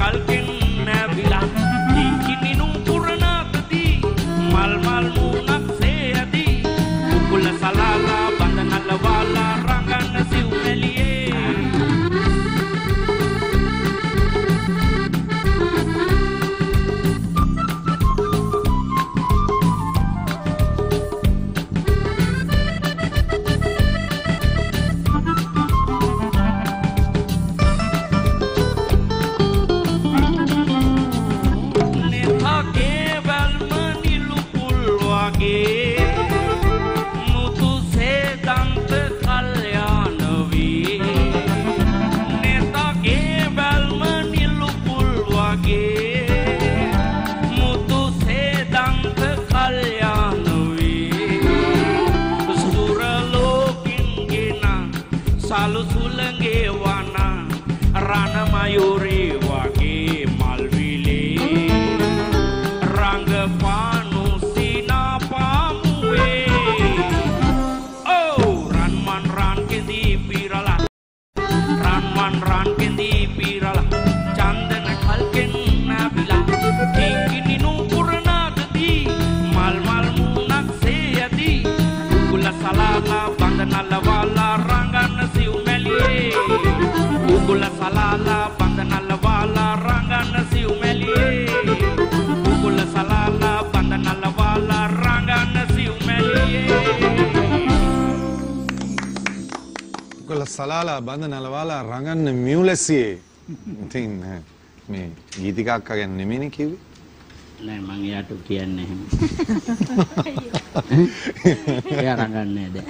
චන්දන බඳ නලවාලා රඟන්න මියුලැසියේ. ඉතින් මේ ගීතිකා අක්කා ගැන නෙමෙයිනේ කිව්වේ. නෑ මං එයාට කියන්නේ එහෙම. එයා රඟන්නේ දැන්.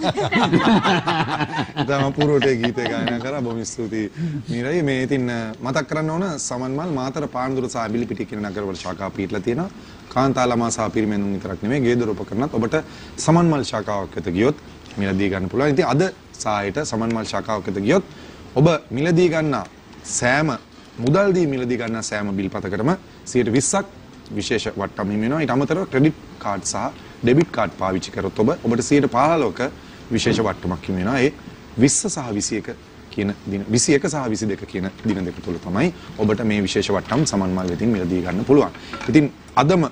තම පුරෝටේ ගීතය ගායනා කරා. බොහොම ස්තුතියි. මීරයි මේ ඉතින් මතක් කරන්න ඕන සමන්මල් මාතර පාන්දුර සහ බිලිපිටිය කියන නගරවල ශාඛා පිහිටලා තියෙනවා. කාන්තා ළමා සහ පිරිමැදුම් විතරක් නෙමෙයි ගේදොර උපකරණත් ඔබට සමන්මල් ශාඛාවක් වෙත ගියොත් මිලදී ගන්න පුළුවන්. ඉතින් අද සායට සමන්මල් ශාඛාවක් වෙත ගියොත් ඔබ මිලදී ගන්නා සෑම මුදල් දී මිලදී ගන්නා සෑම බිල්පතකටම 120ක් විශේෂ වට්ටම් හිමි වෙනවා ඊට අමතරව ක්‍රෙඩිට් කාඩ් සහ ඩෙබිට් කාඩ් පාවිච්චි කරොත් ඔබ ඔබට 115ක විශේෂ වට්ටමක් හිමි වෙනවා ඒ 20 සහ 21 කියන දින 21 සහ 22 කියන දින දෙක තුල තමයි ඔබට මේ විශේෂ වට්ටම් සමන් මල් වෙතින් මිලදී ගන්න පුළුවන්. ඉතින් අදම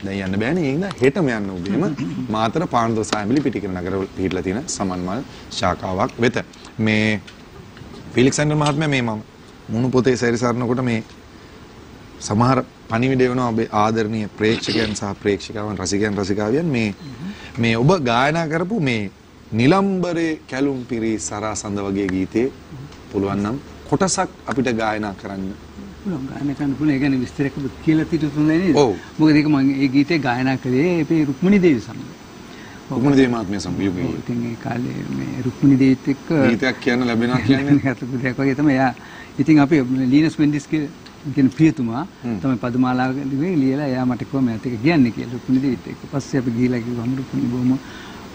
දැන් යන්න බෑනේ ඒ හින්දා හෙටම යන්න උදේම මාතර පානදොස් සායමිලි පිටිකර නගරවල පිහිටලා තියෙන සමන් මල් ශාඛාවක් වෙත. මේ ෆිලික්සැන්ඩර් මහත්මයා මේ මම මුණු පොතේ සැරිසරනකොට මේ සමහර පණිවිඩය වෙනවා ඔබේ ආදරණීය ප්‍රේක්ෂකයන් සහ ප්‍රේක්ෂිකාවන් රසිකයන් රසිකාවියන් මේ මේ ඔබ ගායනා කරපු මේ නිලම්බරේ කැලුම් පිරි සරාසඳ වගේ ගීතේ පුළුවන් නම් කොටසක් අපිට ගායනා කරන්න පුළුවන් ගායනා කරන්න පුළුවන්. ඒ කියන්නේ විස්තරයක් ඔබ කියලා තුනේ නේද? ඔව්. මොකද ඒක මම ඒ ගීතේ ගායනා කළේ අපේ රුක්මනී දේවී සමග. රුක්මනී දේවී මහත්මිය සමග යුගයේ. ඔව්, ඉතින් ඒ කාලේ මේ රුක්මනී දේවිත් එක්ක ගීතයක් කියන්න ලැබෙනවා කියන්නේ හතපු දෙයක් වගේ තමයි එයා. ඉතින් අපි ලීනස් වෙන්ඩිස් කියන ප්‍රියතුමා තමයි පදමාලාවේ ලියලා එයා මට කිව්වා මෑත් එක කියන්නේ කියලා රුක්මනී දේවිත් එක්ක. පස්සේ අපි ගිහිලා කිව්වම රුක්මනී බොහොම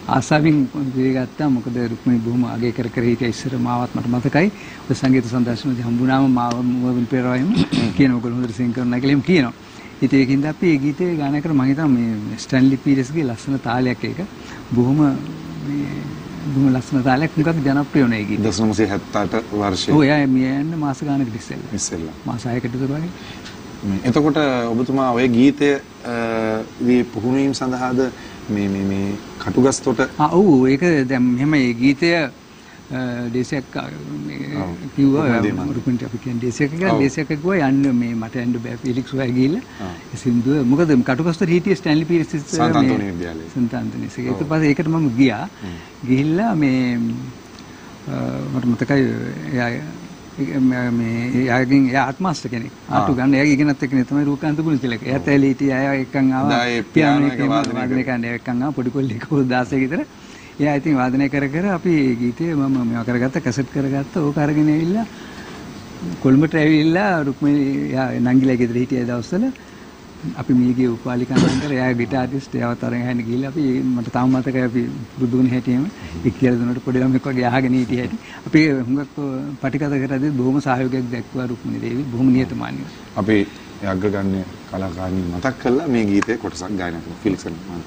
ආසාවෙන් දේ ගත්තා මොකද රුක්මනී බොහොම අගය කර කර හිටිය ඉස්සර මාවත් මට මතකයි ඔය සංගීත සංදර්ශනදී හම්බුනාම මාව මුවින් පෙරවයිම කියන ඔයගොල්ලෝ හොඳට සිං කරනවා කියලා එහෙම කියනවා. ඉතින් ඒකින්ද අපි ඒ ගීතේ ගායනා කර මම හිතනවා මේ ස්ටැන්ලි පීරස්ගේ ලස්සන තාලයක් ඒක බොහොම මේ බොහොම ලස්සන තාලයක් මොකද ජනප්‍රිය වුණේ ඒ ගීතේ. 1978 වර්ෂයේ ඔව් එයා මිය යන්න මාස ගානකට ඉස්සෙල්ලා. ඉස්සෙල්ලා. මාස 6කට විතර වගේ. මේ එතකොට ඔබතුමා ඔය ගීතය දී පුහුණු වීම සඳහාද මේ මේ මේ කටුගස්තොට ඔව් ඒක දැන් මෙහෙම ඒ ගීතය දේශයක්. කිව්වා. රුකුන්ට අපි කියන්නේ දේශයක් කියලා. දේශයක් කිව්වා යන්න මේ මට යන්න බෑ ෆිලික්ස් ඔයා ගිහිල්ලා. ඒ සින්දුව මොකද කටුකස්තර හිටියේ ස්ටැන්ලි පීරිස් ඉස්සර සන්ත මේ- අන්තෝනි විද්‍යාලයේ. සන්ත අන්තෝනි ඉස්සර. ඊට. පස්සේ ඒකට මම ගියා ගිහිල්ලා මේ මට මතකයි එයා මේ- එයාගෙන් එයා ආත්මාස්ත කෙනෙක්. ආටු ගන්න. එයාගේ ඉගෙනත් එක්කනේ තමයි රූකාන්ත ගුණතිලක එයාත් ඇලී හිටියා එයා එක්කන් ආවා. පියානෝ එක එක වාදනය වාදනය කරන්න. එක්කන් ආවා පොඩි කොල්ලෙක් වුණා 16 විතර. එයා ඉතින් වාදනය කර කර අපි ගීතේ මම මේවා කරගත්ත කැසට් කරගත්ත. ඕක අරගෙන ඇවිල්ලා කොළඹට ඇවිල්ලා රුක්මනී එයා නංගිලා ගෙදර හිටිය දවස්වල අපි මියගේ උපාලිකන්තර එයා ගිටාරිස්ට් එයාව තරඟ හැන්න ගිහිල්ලා අපි මට තාම මතකයි අපි පුරුදු වුණ හැටිම ඒ කියලා දුන්නට පොඩි ළමෙක් වගේ අහගෙන හිටිය හැටි. අපි හුඟක් පටිගත කරද්දී බොහොම සහයෝගයක් දැක්වුවා රුක්මනී දේවි බොහොම නිහතමානීව අපි අග්‍රගණ්‍ය කලාකාරිනී මතක් කළා මේ ගීතේ කොටසක් ගායනා කරනවා ෆිලික්ස් මහත්මයා.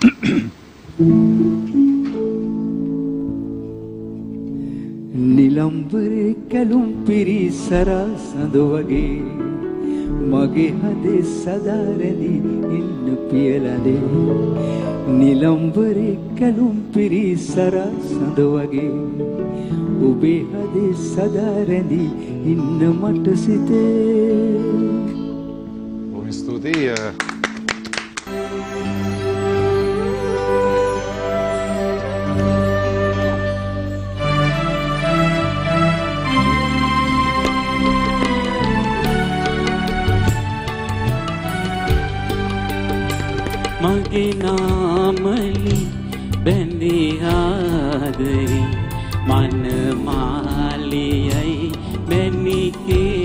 නිලම්බරේ කැලුම් පිරිසරා සඳ වගේ මගේ හදේ සදා රැඳී ඉන්න පියලදේ. නිලම්බරේ කැලුම් පිරිසරා සඳ වගේ. ඔබේ හදේ සදා රැඳී ඉන්න මට සිතේ. බොහොම ස්තුතියි මගේ නාමලි බැඳී ආදරේ මනමාලියයි මැනිකේ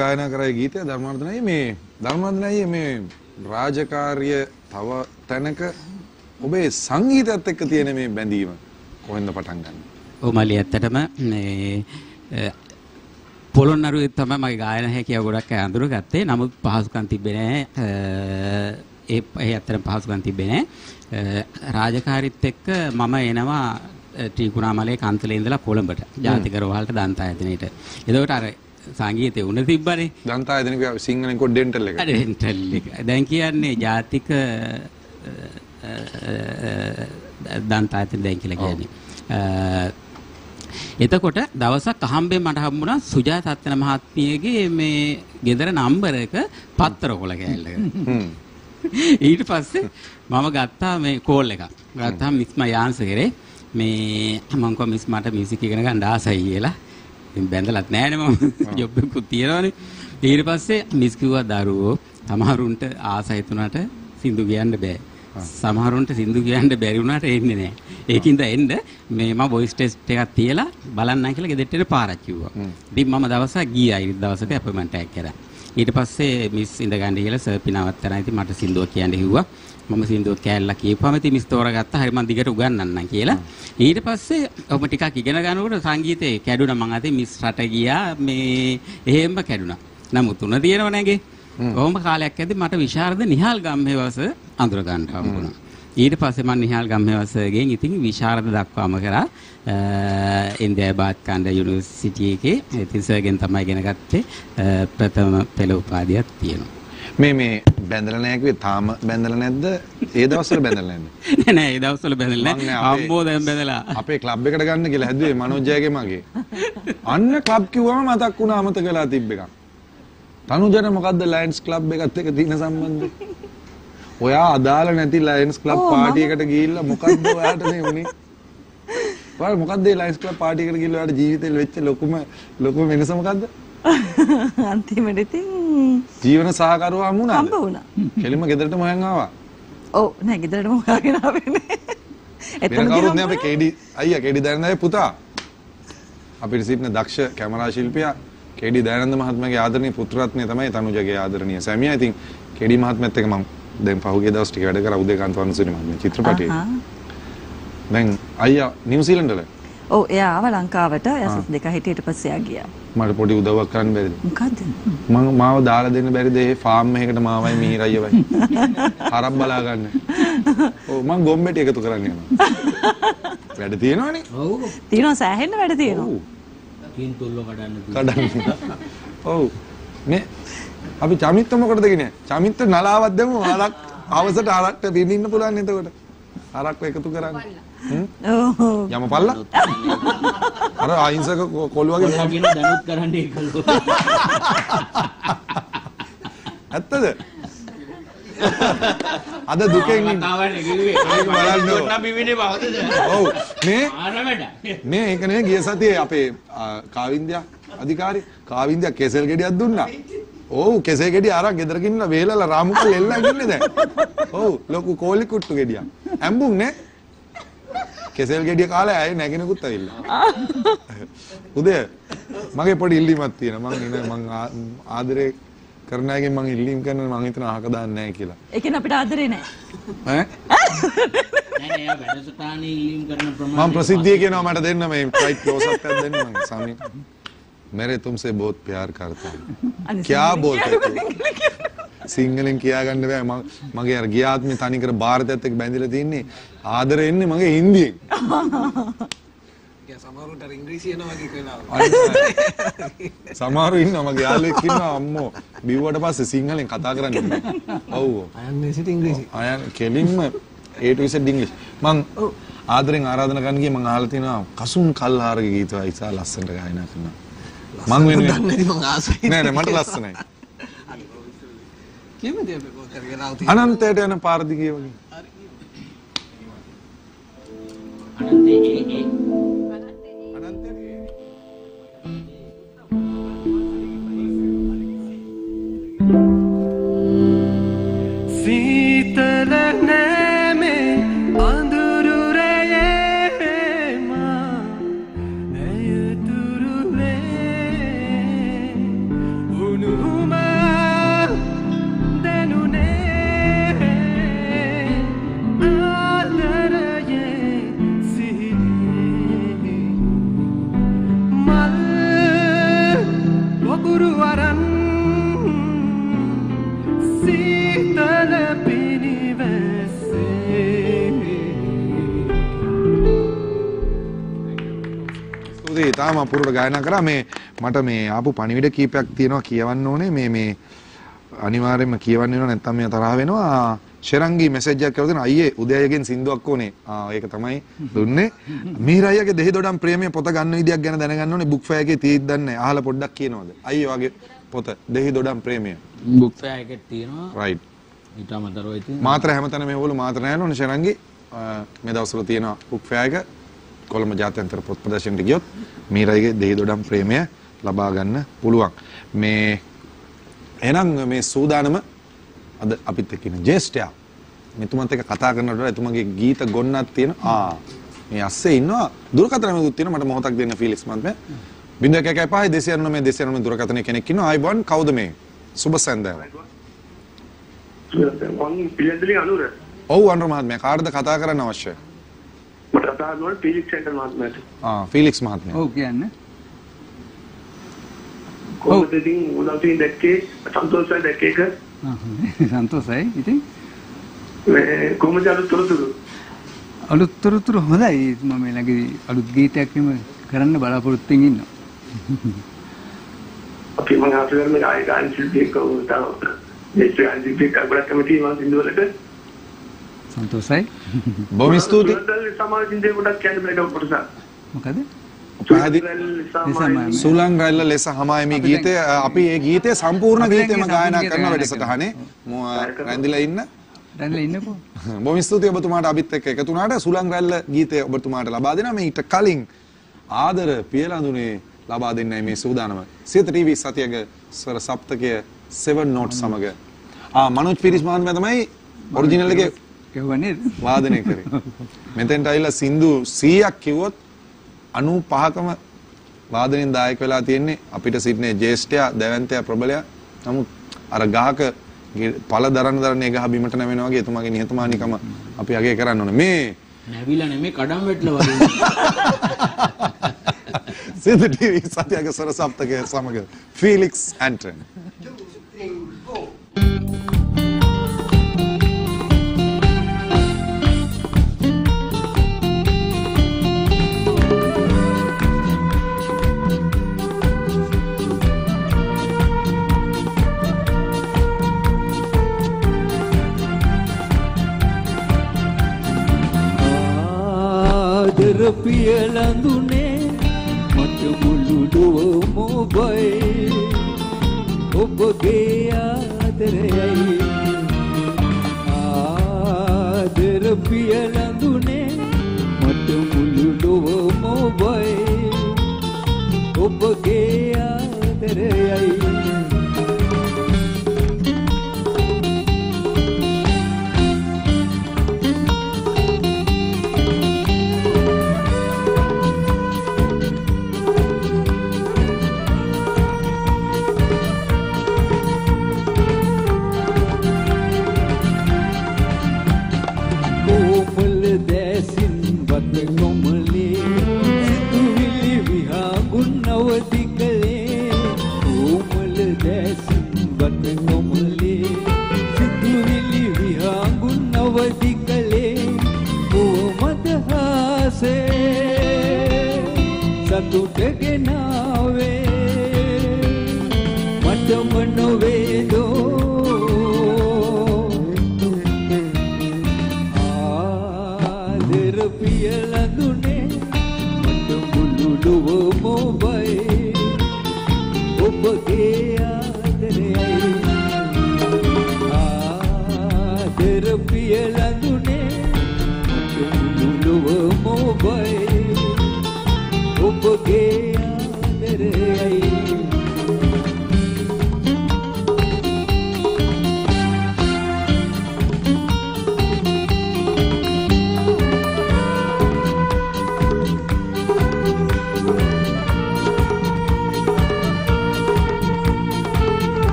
ගායනා කරයි ගීතය ධර්මාර්ධනයි මේ ධර්මාර්ධනයි මේ රාජකාරිය තව තැනක ඔබේ සංගීතයත් එක්ක තියෙන මේ බැඳීම කොහෙන්ද පටන් ගන්න? ඔව් මලි ඇත්තටම මේ අ, පොළොන්නරුවේ තමයි මගේ ගායන හැකියාව ගොඩක් අඳුරගත්තේ. නමුත් පහසුකම් තිබ්බේ නැහැ. අ, ඒ ඒ ඇත්තටම පහසුකම් තිබ්බේ නැහැ. අ, රාජකාරීත් එක්ක මම එනවා අ, ත්‍රිකුණාමලයේ කන්තලේ ඉඳලා කොළඹට. ජාතික රෝහලට දන්තායතනෙට. එතකොට අර සංගීතේ උණ තිබ්බනේ. දන්තායතනික සිංහලෙන් කො ඩෙන්ටල් එක. ඩෙන්ටල් එක. දැන් කියන්නේ ජාතික දන්තායතන දැන් කියලා කියන්නේ. එතකොට දවසක් අහම්බෙන් මට හම්බුණා සුජාත අත්තන මහත්මියගේ මේ ගෙදර නම්බර එක පත්තර කොල කෑල්ලක. ඊට පස්සේ මම ගත්තා මේ කෝල් එකක්. ගත්තාම මිස් මම යාන්ස කරේ මේ මම කිව්වා මිස් මට මියුසික් ඉගෙන ගන්න ආසයි කියලා. ඉතින් බැඳලත් නෑනේ මම ජොබ් එකකුත් තියෙනවනේ. ඊට පස්සේ මිස් කිව්වා දරුවෝ සමහරුන්ට ආසයි තුනට සින්දු කියන්න බෑ. සමහරුන්ට සින්දු කියන්න බැරි වුණාට එන්නේ නැහැ. ඒකින්ද එන්න මේ මම වොයිස් ටෙස්ට් එකක් තියලා බලන්නයි කියලා ගෙදරට එන්න පාරක් කිව්වා. ඉතින් මම දවසක් ගියා ඉරිද දවසක අපොයින්ට්මන්ට් එකක් කරා. ඊට පස්සේ මිස් ඉඳ ගන්න කියලා සර් පිනවත් තරයි ඉතින් මට සින්දුව කියන්න කිව්වා. මම සින්දුව කෑල්ලා කියපුවම ඉතින් මිස් තෝරගත්තා. හරි මම දිගට උගන්වන්නම් කියලා. ඊට පස්සේ ඔබ ටිකක් ඉගෙන ගන්නකොට සංගීතේ කැඩුනා මං අතේ මිස් රට ගියා මේ එහෙම කැඩුනා. නමුත් තුන තියෙනව නැගේ. කොහොම කාලයක් ඇද්දි මට විශාරද නිහාල් ගම්හේවස අඳුර ගන්න හම්බුණා. ඊට පස්සේ මම නිහාල් ගම්හේවසගෙන් ඉතින් විශාරද දක්වාම කරා ඉන්දියාබාද් කණ්ඩ යුනිවර්සිටි එකේ ඉතින් සර්ගෙන් තමයි ඉගෙන ගත්තේ ප්‍රථම පෙළ උපාධියක් තියෙනවා. මේ මේ බැඳලා නැහැ කිව්වේ තාම බැඳලා නැද්ද? ඒ දවස්වල බැඳලා නැද්ද? නෑ නෑ ඒ දවස්වල බැඳලා මං නෑ. නෑ අපේ- අම්මෝ දැන් බැඳලා. අපේ ක්ලබ් එකට ගන්න කියලා හැදුවේ මනෝජයගේ මගේ. අන්න ක්ලබ් කිව්වම මතක් වුණා අමතක වෙලා තිබ්බ එකක්. තනුජන මොකද්ද ලයන්ස් ක්ලබ් එකත් එක්ක තියෙන සම්බන්ධය? ඔයා අදාළ නැති ලයන්ස් ක්ලබ් පාටි එකට ගිහිල්ලා මොකද්ද ඔයාට මේ උනේ? ඔයාලා මොකද්ද මේ ලයන්ස් ක්ලබ් පාටි එකට ගිහිල්ලා ඔයාට ජීවිතේ වෙච්ච ලොකුම ලොකුම වෙනස මොකද්ද? අන්තිමට ඉතින් ජීවන සහකරුවා හමු වුණාද? හම්බ වුණා. කෙලින්ම ගෙදරටම හොයන් ආවා. ඔව් නෑ ගෙදරටම හොයාගෙන ආවෙන්නේ. වෙන කවුරුත් නෑ අපේ කේඩි අයියා කේඩි දයනන්දගේ පුතා. අපිට සිටින දක්ෂ කැමරා ශිල්පියා කේඩි දයනන්ද මහත්මයාගේ ආදරණීය පුත්‍රරත්නය තමයි තනුජගේ ආදරණීය සැමියා. ඉතින් කේඩි මහත්මයාත් එක්ක මම දැන් පහුගිය දවස් ටික වැඩ කරා උදේකාන්ත වන්සුනි මහත්මයා චිත්‍රපටයේ. දැන් අයියා නිව්සීලන්ත වල ඔව් එයා ආව ලංකාවට එයා දෙක හිටියට පස්සේ එයා ගියා. මට පොඩි උදව්වක් කරන්න බැරිද? මොකද්ද? මම මාව දාලා දෙන්න බැරිද ඒ ෆාම් එකකට මාවයි මිහිරయ్యවයි. හරක් බලා ගන්න. ඔව් මම ගොම්බෙටි එකතු කරන්න යනවා. වැඩ තියෙනවනේ. ඔව්. තියෙනවා සෑහෙන්න වැඩ තියෙනවා. කින්තුල්ල කඩන්න කඩන්න. ඔව්. මේ අපි චමිත්ත මොකටද කියන්නේ? චමිත්ත නලාවක් දැම්ම හරක් අවසට හරක්ට පිනින්න පුළුවන් එතකොට. හරක්ව එකතු කරන්න. යම පල්ලා. අර අහිංසක කො- කොළු වගේ ඔයා කියන දැනුත් කරන්න ඒකලු. ඇත්තද? අද දුකෙන්? ඔව්. මේ. මේ ඒක නෙවෙයි ගිය සතියේ අපේ කාවින්දයා අධිකාරී කාවින්දයා කෙසෙල් ගෙඩියක් දුන්නා. ඔව් කෙසෙල් ගෙඩිය අරන් ගෙදර ගිහින් වේලලා රාමුකල් එල්ලන් ඉන්නේ දැන්. ඔව් ලොකු කෝලි කුට්ටු ගෙඩියක්. ඇම්බුම් නේ? කෙසෙල් ගෙඩිය කාලා ඇයි නැගිනකුත් ඇවිල්ලා. උදේ මගේ පොඩි ඉල්ලීමක් තියෙනවා. මං ඉන මං ආ- ආදරේ කරන අයගෙන් මං ඉල්ලීම් කරනවා මං හිතන අහක දාන්නේ නැහැ කියලා. ඒ කියන්නේ අපිට ආදරේ නෑ. ඈ නෑ නෑ එයා වැඩසටහනේ ඉල්ලීම් කරන ප්‍රමාණය. මම ප්‍රසිද්ධිය කියනවා මට දෙන්න මේ ෆ්ලයිට් ක්ලෝස් අප් එකක් දෙන්න මම ස්වාමී मेरे तुमसे बहुत प्यार करता हूँ අනිත් क्या සිංහලෙන් बोलते කියන්නකෝ. සිංහලෙන් කියාගන්න බෑ මගේ අර ගියාත්මේ තනිකර ಭಾರತයත් එක්ක බැඳිලා තින්නේ ආදරේ එන්නේ මගේ හින්දියෙන්. සමහරුන්ට ඉංග්‍රීසි යනවා වගේ කෙනා. සමහරු ඉන්නවා මගේ යාළුවෙක් ඉන්නවා අම්මෝ බිව්වට පස්සේ සිංහලෙන් කතා කරන්න බෑ. ඔව්. අයන්නේ සිට ඉංග්‍රීසි. අයන් කෙලින්ම A to Z ඉංග්‍රීසි. මං ආදරෙන් ආරාධනා කරන්න ගියේ මං අහලා තිනවා කසුන් කල්හාරගේ ගීතය ඉතින් ලස්සනට ගායනා කරනවා. මං වෙනුවෙන් නෑ නෑ මට ලස්සනයි. අනන්තයට යන පාර දිගේ වගේ සීතල නෑමේ ස්තුතියි තාම අපුරුට ගායනා කරා මේ මට මේ ආපු පණිවිඩ කීපයක් තියෙනවා කියවන්න ඕනේ මේ මේ අනිවාර්යයෙන්ම කියවන්න වෙනවා නැත්නම් මේ තරහ වෙනවා ශෙරංගි මැසේජ් එකක් කරලා දෙනවා අයියේ උදයගෙන් සින්දුවක් ඕනේ. ආ ඒක තමයි දුන්නේ. මීර අයියාගේ දෙහි දොඩම් ප්‍රේමයේ පොත ගන්න විදියක් ගැන දැනගන්න ඕනේ බුක් ෆෙයාර් එකේ තියෙද්ද දන්නේ. අහලා පොඩ්ඩක් කියනවද? අයියේ වගේ පොත දෙහි දොඩම් ප්‍රේමය. බුක් ෆෙයා එකෙත් තියෙනවා. රයිට්. ඊට අමතරව ඉතින් මාත්‍ර හැමතැනම මේගොල්ලෝ මාත්‍ර නැහැ නෝනේ ශරංගි මේ දවස්වල තියෙන බුක් ෆෙයා එක කොළඹ ජාත්‍යන්තර පොත් ප්‍රදර්ශනයට ගියොත් මීරයිගේ දෙහි දොඩම් ප්‍රේමය ලබා ගන්න පුළුවන්. මේ එහෙනම් මේ සූදානම අද අපිත් එක්ක ඉන්න ජේෂ්ඨයා මෙතුමත් එක්ක කතා කරනකොට එතුමගේ ගීත ගොන්නක් තියෙන ආ මේ අස්සේ ඉන්නවා. දුරකථන මෙකුත් තියෙනවා. මට මොහොතක් දෙන්න ෆීලික්ස් මන්ත්‍රය. 0115 299 299 දුරකථනයේ කෙනෙක් ඉන්නවා. අයිබෝන් කවුද මේ? සුබ සන්දාව. ඔව් අනුර මහත්මයා. කාටද කතා කරන්න අවශ්‍ය මට කතා කරනවා ෆිලික්ස් සෙන්ටර් මහත්මයාට. ආ ෆීලික්ස් මහත්මයා. ඔව් කියන්න. කොහොමද ඉතින් උදව්ටින් දැක්කේ? සන්තෝෂයි දැක්කේ එක ආ, හොඳයි. සන්තෝෂයි. ඉතින්? මේ කොහොමද අලුත් තොරතුරු? අලුත් තොරතුරු හොඳයි. මම මේ ළඟදී අලුත් ගීතයක් එම කරන්න බලාපොරොත්තු වෙමින් ඉන්නවා. අපි මම අපේ මේ ආය ගාන ශිල්පියෙක් කවුරුතාව මේ ශිල්පියෙක් ගොඩක් කැමතියි මම සින්දුවලට සන්තෝෂයි. බොහොම ස්තුතියි. සුරතල් සමාජ සින්දුවේ ගොඩක් කියන්න බෑ කොටසක්. මොකද? පැහැදිලි. සුලං රැල්ල ලෙස හමායමි ගීතය අපි ඒ ගීතය සම්පූර්ණ ගීතයම ගායනා කරන වැඩසටහනේ. මෝ රැඳිලා ඉන්න. රැඳිලා ඉන්නකෝ. බොහොම ස්තුතියි ඔබතුමාට අපිත් එක්ක එකතු වුණාට. සුලං රැල්ල ගීතය ඔබතුමාට ලබා දෙනවා. මේ ඊට කලින් ආදර පියලඳුනේ ලබා දෙන්නයි මේ සූදානම. සියත ටීවී සතියක ස්වර සප්තකය 7 නෝට් සමග. ආ මනෝජ් පිරිස් මහත්මයා තමයි ඔරිජිනල් එකේ කියවන්නේ වාදනය කරේ. මෙතෙන්ට ඇවිල්ලා සින්දු 100ක් කිව්වොත් 95කම වාදනයෙන් දායක වෙලා තියෙන්නේ අපිට සිටිනේ ජේෂ්ඨයා දැවැන්තයා ප්‍රබලයා. නමුත් අර ගහක පළ දරන දරන ඒ ගහ බිමට නැවෙනවා වගේ එතුමාගේ නිහතමානීකම අපි අගය කරන්න ඕනේ. මේ නැවිලා නෙමෙයි කඩම් වැටලා වගේ. සිත ටීවී සත්‍යක සර සප්තකය සමග ෆීලික්ස් ඇන්ටන් ආදර පියලඳුනේ මට මුළු ලොව මොබයි. ඔබගේ ආදරයයි. ආදර පියලඳුනේ මට මුළු ලොව මොබයි. ඔබගේ ආදරයයි. දැසින් වත කොමලේ සිතුවිලි විහාගුන් නවති කළේ කොමද හාසේ? සතුට ගෙනාවේ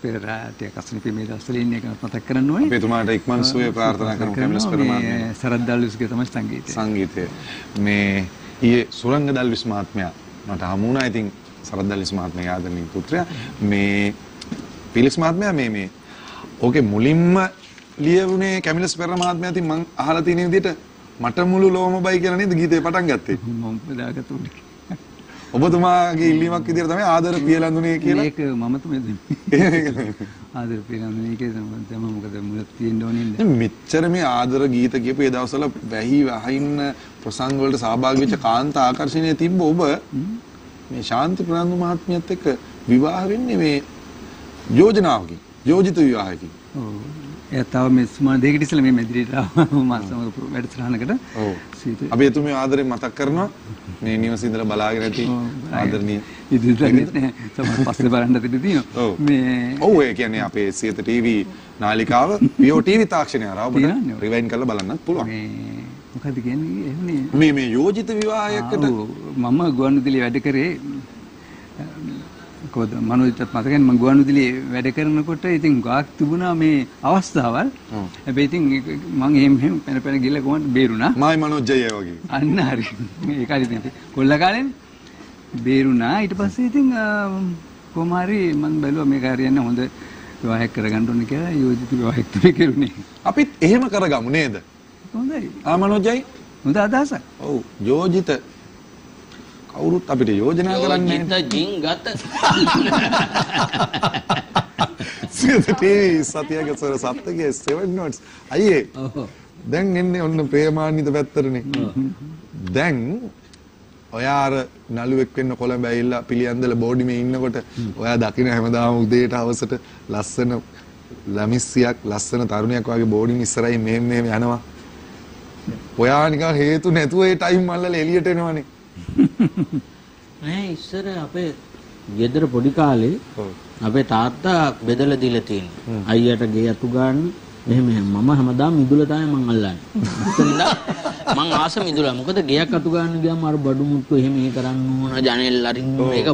කැමිලස් පෙරේරාට කසුනිපි මේ දවස්වල ඉන්න එක මතක් කරන්න ඕනේ. අපි එතුමාට ඉක්මන් සුවය ප්‍රාර්ථනා කරමු. කැමිලස් මහත්මයා. මේ සරත් දල්විස්ගේ තමයි සංගීතය. සංගීතය. මේ ඊයේ සුරංග දල්විස් මහත්මයා මට හමු වුණා. ඉතින් සරත් දල්විස් මහත්මයාගේ ආදරණීය පුත්‍රයා. මේ පිලිස් මහත්මයා මේ මේ ඕකේ මුලින්ම ලියවුනේ කැමිලස් පෙරේරා මහත්මයා ඉතින් මං අහලා තියෙන විදිහට මට මුළු ලෝම බයි කියලා නේද? ගීතේ පටන් ගත්තේ. මම බෙදාගත්තු ඔබතුමාගේ ඉල්ලීමක් විදිහට තමයි ආදර පියලඳුනේ කියලා මේක මම තමයි. ආදර පිරන්නේ ඒකේ තමයි මොකද මුල තියෙන්න ඕනේ නේද? මෙච්චර මේ ආදර ගීත කියපු ඒ දවස්වල වැහි වහින්න ප්‍රසංග වලට සහභාගී වෙච්ච කාන්ත ආකර්ෂණය තිබ්බ ඔබ මේ ශාන්ති ප්‍රනන්දු මහත්මියත් එක්ක විවාහ වෙන්නේ මේ යෝජනාවකින් යෝජිත විවාහයකින්. ඔව්. එයා තව මේ සුමාන දෙකකට ඉස්සෙල්ලා මේ මෙදිරියට ආවා මම සමග වැඩසටහනකට. ඔව්. අපි එතුමිය ආදරෙන් මතක් කරනවා මේ නිවසේ ඉඳලා බලාගෙන ඇති ආදරණීය ඉදිරියට නෑ තමයි පස්සේ බලන්න දෙන්න තියෙනවා. මේ ඔව් ඒ කියන්නේ අපේ සියත ටීවී නාලිකාව පියෝ ටීවී තාක්ෂණය හරහා ඔබට. රිවයින් කරලා බලන්නත් පුළුවන්. මේ මොකද කියන්නේ එහෙමනේ. මේ මේ යෝජිත විවාහයකට. මම ගුවන්විදුලියේ වැඩ කරේ කොහොද? මනෝජිතත් මතකයි මම ගුවන්විදුලියේ වැඩ කරනකොට ඉතින් ගාක් තිබුණා මේ අවස්ථාවල්. හැබැයි ඉතින් මම එහෙම එහෙම පැන පැන ගිහලා කොහොමද බේරුණා. මායි මනෝජය වගේ. අන්න හරි. ඒක හරි ඉතින් කොල්ල කාලෙන් බේරුණා. ඊට පස්සේ ඉතින් කොහොම හරි මම බැලුවා මේක හරියන්නේ හොඳ විවාහයක් කරගන්න ඕනේ කියලා. යෝජිත විවාහයක් තමයි කරුණේ. අපිත් එහෙම කරගමු නේද? හොඳයි. ආ මනෝජයි හොඳ අදහසක්. ඔව් යෝජිත කවුරුත් අපිට යෝජනා කරන්නේ ටීවී සතියක සොර සප්තකයේ 7 notes. අයියේ දැන් එන්නේ ඔන්න ප්‍රේමාන්විත පැත්තටනේ දැන් ඔයා අර නළුවෙක් වෙන්න කොළඹ ඇවිල්ලා පිළියන්දල බෝඩිමේ ඉන්නකොට ඔයා දකින හැමදාම උදේට හවසට ලස්සන ළමිස්සියක් ලස්සන තරුණයක් වගේ බෝඩින් ඉස්සරහින් මෙහෙම මෙහෙම යනවා. ඔයා නිකන් හේතු නැතුව ඒ ටයිම් මල්ලලා එළියට එනවනේ නෑ ඉස්සර අපේ ගෙදර පොඩි කාලේ අපේ තාත්තා බෙදලා දීලා තියෙනවා. අයියට ගේ අතු ගන්න එහෙම. මම හැමදාම මිදුල තමයි මං අල්ලන්නේ. මං ආස මිදුල. මොකද ගෙයක් අතු ගන්න ගියාම අර බඩු මුට්ටු එහෙම ඒ කරන්න ඕන ජනෙල් අරින්න. ඒක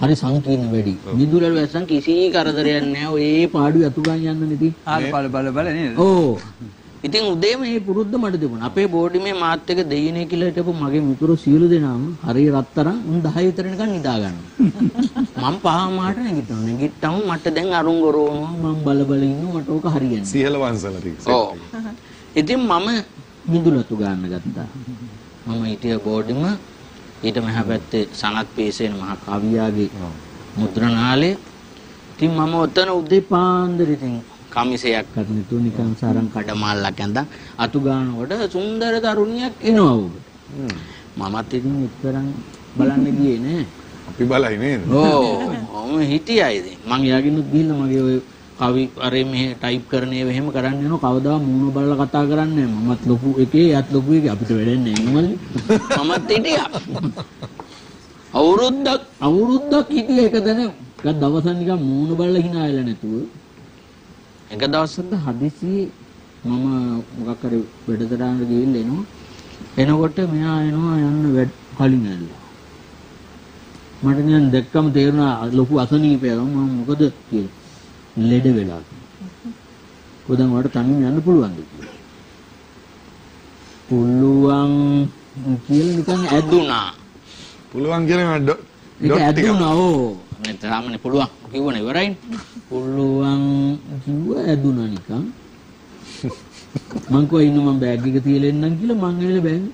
හරි සංකීර්ණ වැඩි. මිදුල වල වැස්සන් කිසි කරදරයක් නෑ. ඔය පාඩු අතු ගන්න යන්න නෙති. ආල බල බල බල නේද ඕ ඉතින් උදේම මේ පුරුද්ද මට තිබුණා. අපේ බෝඩිමේ මාත් එක දෙයිනේ කියලා හිටපු මගේ මිතුරු සියලු දෙනාම හරිය රත්තරන් උන් 10 විතර නිකන් නිදා ගන්නවා. මම පහ මාට නැගිටිනවා. නැගිට්ටම මට දැන් අරුන් ගොරවනවා. මම බල බල ඉන්නවා. මට ඕක හරියන්නේ. සියල වංශල ටික ඔව්. ඉතින් මම මිදුලතු ගන්න ගත්තා. මම හිටිය බෝඩිම ඊට මෙහා පැත්තේ සනත් පීසේන මහ කවියාගේ මුද්‍රණාලය. ඉතින් මම ඔතන උදේ පාන්දර ඉතින් කමිසයක් කරන තු නිකන් සරන් කඩමාල්ලක් ඇඳන් අතු ගන්නකොට සුන්දර තරුණියක් එනවා උඩ. මමත් ඉතින් එක්තරම් බලන්න ගියේ නෑ. අපි බලයි නේද ඕ මම හිටියා ඉතින්. මං එයාගෙනුත් ගිහිල්ලා මගේ ඔය කවි අරේ මෙහෙ ටයිප් කරන ඒවා එහෙම කරන්න යනවා කවදා මූණ බලලා කතා කරන්නේ නැහැ. මමත් ලොකු එකේ එයාත් ලොකු එකේ අපිට වැඩන්නේ නේද? මමත් හිටියා. අවුරුද්දක් අවුරුද්දක් හිටියා එක දැන එක දවසක් නිකන් මූණ බලලා hina වෙලා නැතුව එක දවසක් හදිසියේ මම මොකක් හරි වැඩතරාන ගිහිල්ලා එනවා. එනකොට මෙයා එනවා යන්න කලින් ඇල්ලා. මට නිකන් දැක්කම තේරුණා ලොකු අසනීපයක් මම මොකද කියලා. ලෙඩ වෙලා. කොහෙන්ද වලට තනියම යන්න පුළුවන්ද කියලා. පුළුවන් කියලා නිකන් ඇදුනා. පුළුවන් කියලා මම ඒක ඇදුනා ඕ. නේ තාමනේ පුළුවන් කිව්වනේ ඉවරයිනේ. පුළුවන් කිව්ව ඇදුනා නිකන්. මං කෝ ඉන්න මම බෑග් එක තියලා එන්නම් කියලා මං ඇවිල්ලා බෑග්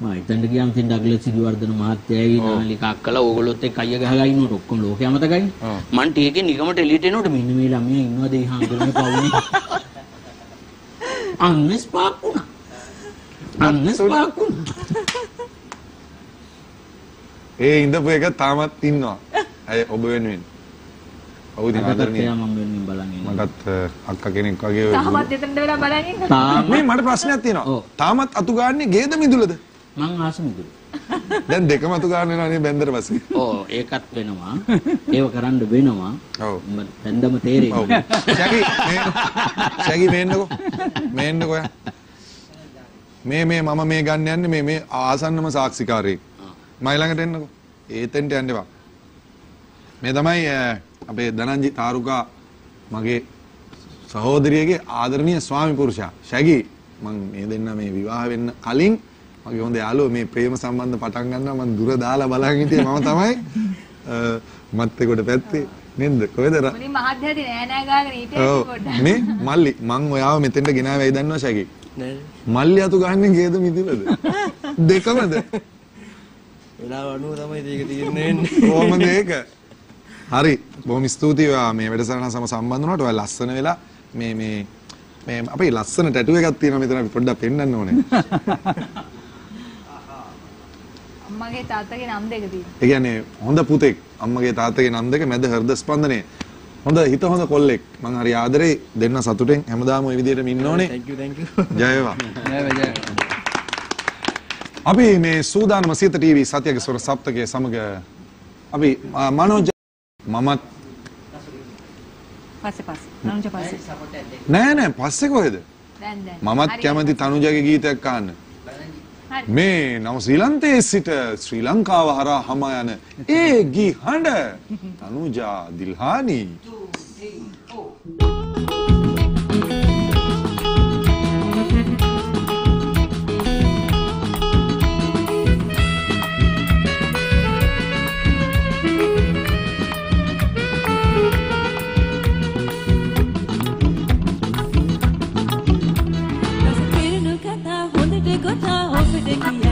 මම හිතන්න ගියාම ඉතින් ඩග්ලස් සිරිවර්ධන මහත්තයායි නාලිකා අක්කලා ඕගොල්ලොත් එක්ක අයිය ගහලා ඉන්නකොට ඔක්කොම ලෝකේ අමතකයි. මං ටීකේ නිකමට එළියට එනකොට මෙන්න මේ ළමයා ඉන්නවද ඒ හාමුදුරනේ පවුනේ. අන්නස් පාකුණා. අන්නස් පාකුණා. ඒ ඉඳපු එක තාමත් ඉන්නවා. අය ඔබ වෙනුවෙන්. ඔව් ඉතින් ආදරණීය. එයා මං වෙනුවෙන් බලන් ඉන්නවා. මටත් අක්කා කෙනෙක් වගේ තාමත් එතනට වෙලා බලන් ඉන්න. තාම මේ මට ප්‍රශ්නයක් තියෙනවා. තාමත් අතු ගාන්නේ ගේද මිදුලද? මං ආස මිදුල. දැන් දෙකම අතු ගන්න වෙනවනේ බැන්දර පස්සේ. ඕ ඒකත් වෙනවා. ඒව කරන්න වෙනවා. ඔව්. දැන්දම තේරෙන්නේ. ශැකි මේ ශැකි මේන්නකෝ. මේන්නකෝ යා. මේ මේ මම මේ ගන්න යන්නේ මේ මේ ආසන්නම සාක්ෂිකාරයෙක්. මයි ළඟට එන්නකෝ. ඒතෙන්ට යන්න එපා. මේ තමයි අපේ ධනංජි තාරුකා මගේ සහෝදරියගේ ආදරණීය ස්වාමි පුරුෂයා. ශැකි මං මේ දෙන්න මේ විවාහ වෙන්න කලින් මගේ හොඳ යාළුවෝ මේ ප්‍රේම සම්බන්ධ පටන් ගන්නවා. මං දුර දාලා බලන් හිටියේ මම තමයි. අ, මත්තේකොට පැත්තේ. නේද? කොහෙද ර- මුලින් මහත්යටි නෑ නෑ ගාගෙන හිටියේ ඔව්. පොඩ්ඩක්. මේ මල්ලි මං ඔයාව මෙතෙන්ට ගෙනාවයි දන්නවා ශැකි මල්ලි අතු ගහන්නේ ගේද මිදිලද? දෙකමද? වෙලාව අනුව තමයි ඒක තියෙන්නේ. කොහොමද ඒක හරි බොහොම ස්තුතියි ඔයා මේ වැඩසටහන සම සම්බන්ධ වුණාට ඔයා ලස්සන වෙලා මේ මේ මේ අපේ ලස්සන ටැටු එකක් තියෙනවා මෙතන අපි පොඩ්ඩක් පෙන්වන්න ඕනේ. අම්මගේ තාත්තගේ නම් දෙක තියෙනවා. ඒ කියන්නේ හොඳ පුතෙක් අම්මගේ තාත්තගේ නම් දෙක මැද හෘද ස්පන්දනය. හොඳ හිත හොඳ කොල්ලෙක්. මං හරි ආදරේ දෙන්න සතුටෙන් හැමදාම ওই විදිහටම ඉන්න ඕනේ. thank you thank you ජය වේවා. අපි මේ සූදානම සිත ටීවී සත්‍යගේ ස්වර සප්තකයේ සමග අපි මනෝජ මමත් පස්සේ පස්සේ. තනුජ පස්සේ. නෑ නෑ පස්සේ කොහෙද? මමත් කැමති තනුජගේ ගීතයක් අහන්න මේ නව ශ්‍රීලන්තයේ සිට ශ්‍රී ලංකාව හරහා හම යන ඒ ගී හඬ තනුජා දිල්හානි. 2 3 4 ගොතා ඔබට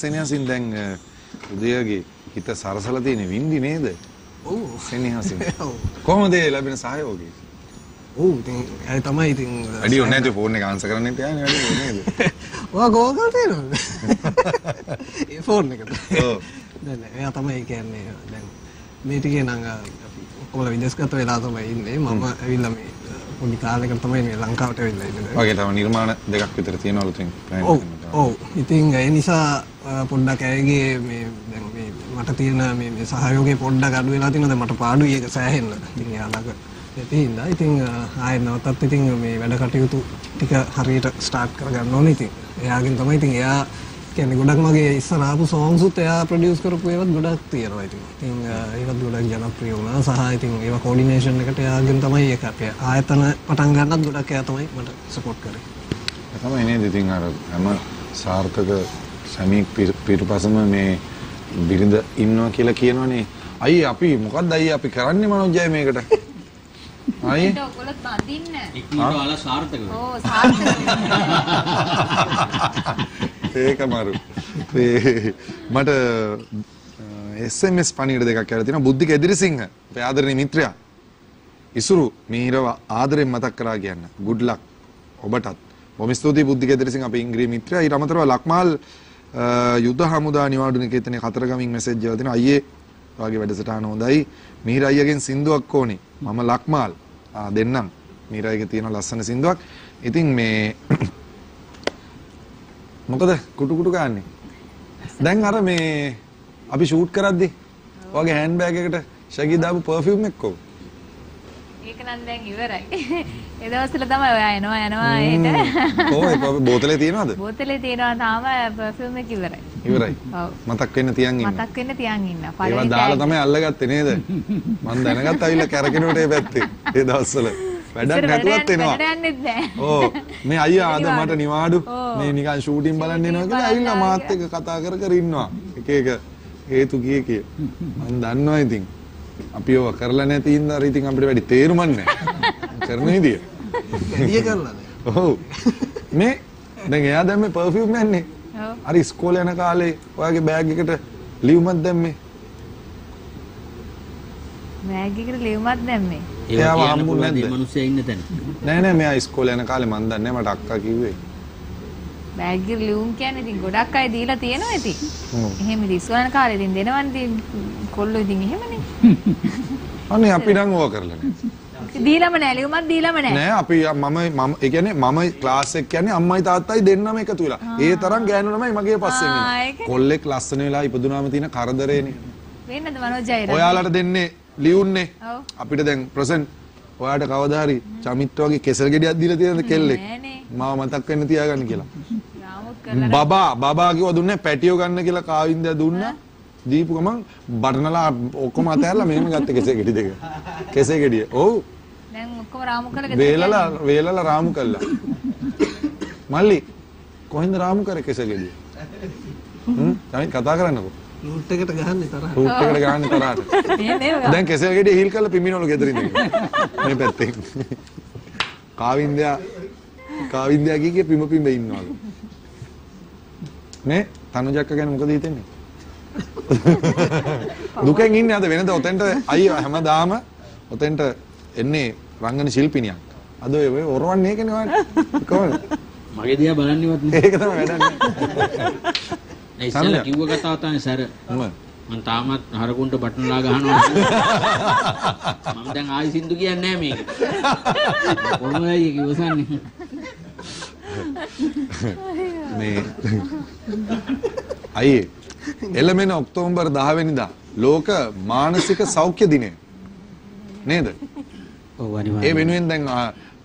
සෙනෙහසින් දැන් උදයගේ හිත සරසලා තියෙන වින්දි නේද? ඔව් සෙනෙහසින්. කොහොමද ඒ ලැබෙන සහයෝගය? ඔව් ඉතින් ඇයි තමයි ඉතින් වැඩි ඕනේ නැති ෆෝන් එක ආන්සර් කරන්න යන්නේ වැඩි නේද? ඔයා කෝල් කරලා තියෙනවද? ඒ ෆෝන් එකට. ඔව්. දැන් එයා තමයි කියන්නේ දැන් මේ ටිකේ නම් අපි ඔක්කොම විදේශගත වෙලා තමයි ඉන්නේ. මම ඇවිල්ලා මේ පොඩි කාලෙකට තමයි මේ ලංකාවට ඇවිල්ලා ඉන්නේ. වගේ තව නිර්මාණ දෙකක් විතර තියෙනවලු තින් ඔව්. ඔව් ඉතින් ඒ නිසා පොඩ්ඩක් ඇයගේ මේ දැන් මේ මට තියෙන මේ මේ සහයෝගය පොඩ්ඩක් අඩු වෙලා තියෙනවා දැන් මට පාඩුයි ඒක සෑහෙන්න. ඉතින් නැති හින්දා ඉතින් ආයෙත් නැවතත් ඉතින් මේ වැඩ කටයුතු ටික හරියට ස්ටාර්ට් කරගන්න ඕනේ ඉතින්. එයාගෙන් තමයි ඉතින් එයා කියන්නේ ගොඩක් මගේ ඉස්සර ආපු songs උත් එයා ප්‍රොඩියුස් කරපු ඒවත් ගොඩක් තියෙනවා ඉතින්. ඉතින් ඒවත් ගොඩක් ජනප්‍රිය වුණා සහ ඉතින් ඒවා කෝඩිනේෂන් එකට එයාගෙන් තමයි ඒක අපේ ආයතන පටන් ගන්නත් ගොඩක් එයා තමයි මට සපෝට් කරේ. ඒ තමයි නේද ඉතින් අර හැම සාර්ථක සමීක් පිටුපසම මේ බිරිඳ ඉන්නවා කියලා කියනවනේ. අයියේ අපි මොකද්ද අයියේ අපි කරන්නේ මනෝජ්ජය මේකට? අයියේ ඔයගොල්ලෝ බඳින්න. ඉක්මනට ඔයාලා සාර්ථක වෙනවා. ඕ සාර්ථක ඒක මරු. ඒ මට SMS පණිවිඩ දෙකක් කියලා තියෙනවා බුද්ධික එදිරිසිංහ අපේ ආදරණීය මිත්‍රයා. ඉසුරු මීරව ආදරෙන් මතක් කරා කියන්න. good luck ඔබටත්. බොහොම ස්තුතියි බුද්ධික එදිරිසිංහ අපේ ඉංග්‍රීසි මිත්‍රයා. ඊට අමතරව ලක්මාල් යුද හමුදා නිවාඩු නිකේතනයේ කතරගමින් මෙසේජ් එකක් දෙනවා අයියේ වගේ වැඩසටහන හොඳයි මිහිර අයියගෙන් සින්දුවක් ඕනේ මම ලක්මාල් ආ දෙන්නම් මිහිර අයියගේ තියෙන ලස්සන සින්දුවක් ඉතින් මේ මොකද කුටු කුටු ගන්නේ දැන් අර මේ අපි ෂූට් කරද්දි ඔයගේ හෑන්ඩ් බෑග් එකට ශගී දාපු පර්ෆියුම් එක කොහොමද ඒක නම් දැන් ඉවරයි. ඒ දවස්වල තමයි ඔයා එනවා යනවා එහෙට. කොහොමද ඒක බෝතලේ තියනවද බෝතලේ තියෙනවා තාම පර්ෆියුම් එක ඉවරයි. ඉවරයි ඔව්. මතක් වෙන්න තියන් ඉන්න මතක් වෙන්න තියන් ඉන්න. ඒවා දාලා තමයි අල්ලගත්තේ නේද මම දැනගත්ත අවිල්ල කැරකෙනවට ඒ පැත්තේ ඒ දවස්වල වැඩක් නැතුවත් එනවා. ඕ මේ අයියා අද මට නිවාඩු. මේ නිකන් ෂූටින් බලන්න එනවා කියලා ඇවිල්ලා මාත් එක්ක කතා කර කර ඉන්නවා. එක එක හේතු කිය කිය. මම දන්නවා ඉතින්. අපි ඔව කරලා නැති ඉඳලා ඉතින් අපිට වැඩි තේරුමක් නැහැ. කරන විදිය. වැඩිය කරලා නෑ. ඔව්. මේ දැන් එයා දැන් මේ පර්ෆියුම් යන්නේ. අර ඉස්කෝලේ යන කාලේ ඔයාගේ බෑග් එකට ලියුමක් දැම්මේ. බෑග් එකට ලියුමක් දැම්මේ. කියන්න හම්බුනේ මිනිස්සයා ඉන්න තැන. නෑ නෑ මෙයා ඉස්කෝලේ යන කාලේ මන් දන්නේ මට අක්කා කිව්වේ බෑග් එකට ලියුම් කියන්නේ ඉතින් ගොඩක් අය දීලා තියෙනවා ඉතින්. ඔව්. එහෙම ඉතින් ඉස්කෝලේ කාලේ ඉතින් දෙනවනේ ඉතින් කොල්ලෝ ඉතින් එහෙමනේ. අනේ අපි නම් ඕවා කරලා නෑ දීලම නෑ ලියුමක් දීලම නෑ. නෑ අපි මම මම ඒ කියන්නේ මම ක්ලාස් එක කියන්නේ අම්මයි තාත්තයි දෙන්නම එකතු වෙලා. ඒ තරම් ගෑනු ළමයි මගේ පස්සෙන් ඉන්නේ. කොල්ලෙක් ලස්සන වෙලා ඉපදුනාම තියෙන කරදරේනේ. වෙන්නද මනෝජයද? ඔයාලට දෙන්නේ ලියුන්නේ. අපිට දැන් ප්‍රසන්ට් ඔයාට කවදා හරි චමිත් වගේ කෙසල් ගෙඩියක් දීලා තියෙනද කෙල්ලෙක්? මාව මතක් වෙන්න තියාගන්න කියලා. බබා බබා කිව්වා දුන්නේ පැටියෝ ගන්න කියලා කාවින්දයා දුන්නා. දීපු ගමන් බටනලා ඔක්කොම අතහැරලා මෙහෙම ගත්ත කෙසේ ගෙඩි දෙක. කෙසේ ගෙඩිය. ඔව්. දැන් ඔක්කොම රාමු කරලා වේලලා වේලලා රාමු කළා. මල්ලි කොහෙන්ද රාමු කරේ කෙසේ ගෙඩිය? හ්ම් කතා කරන්නකෝ. රූට් එකට ගහන්නේ තරහ. රූට් එකට ගන්න තරහට. දැන් කෙසෙල් ගෙඩිය හීල් කරලා පිමිනවලු ගෙදරින් මේ පැත්තෙන්. කාවින්දයා කාවින්දයා කීකේ පිම පිම ඉන්නවලු. මේ තනුජක්ක ගැන මොකද හිතෙන්නේ? දුකෙන් ඉන්නේ අද වෙනද ඔතෙන්ට අයියෝ හැමදාම ඔතෙන්ට එන්නේ රංගන ශිල්පිනියක්. අද ඔය ඔය ඔරවන්නේ ඒකනේ ඔයාලට. කොහොමද? මගේ දිහා බලන්නේවත් නෑ. ඒක තමයි වැඩන්නේ. ඒ ඉස්සෙල්ලා කිව්ව කතාව තමයි සැර. මම තාමත් හරකුන්ට බටන්ලා ගහනවා. මම දැන් ආයි සින්දු කියන්නේ නෑ මේක. කොහොමද ඒක ඉවසන්නේ? මේ අයියේ එළමෙන ඔක්තෝබර් 10 වෙනිදා ලෝක මානසික සෞඛ්‍ය දිනය නේද? ඔව් ඒ අනිවාර්යයෙන්. වෙනුවෙන් දැන්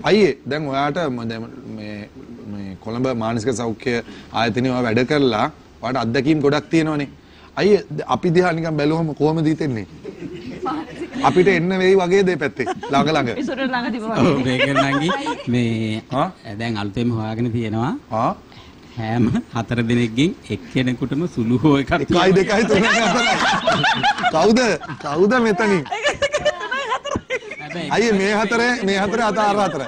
අයියේ දැන් ඔයාට ම- මේ කොළඹ මානසික සෞඛ්‍ය ආයතනයේ වැඩ කරලා ඔයාට අත්දැකීම් ගොඩක් තියෙනවනේ. අයියේ ද- අපි දිහා නිකන් බැලුවම කොහමද හිතෙන්නේ? අපිට එන්න වෙයි වගේ දෙපැත්තේ ළඟ ළඟ. ඉසුර ළඟ තිබ්බ ඔව් වගේ. මේක නංගි මේ ආ? දැන් අලුතෙන්ම හොයාගෙන තියෙනවා ආ හැම හතර දිනකින් එක්කෙනෙකුටම සුළු හෝ එකක් එකයි දෙකයි තුනයි හතරයි. කවුද? කවුද මෙතනින්? අයියේ මේ හතරේ මේ හතරේ අත අර හතරයි.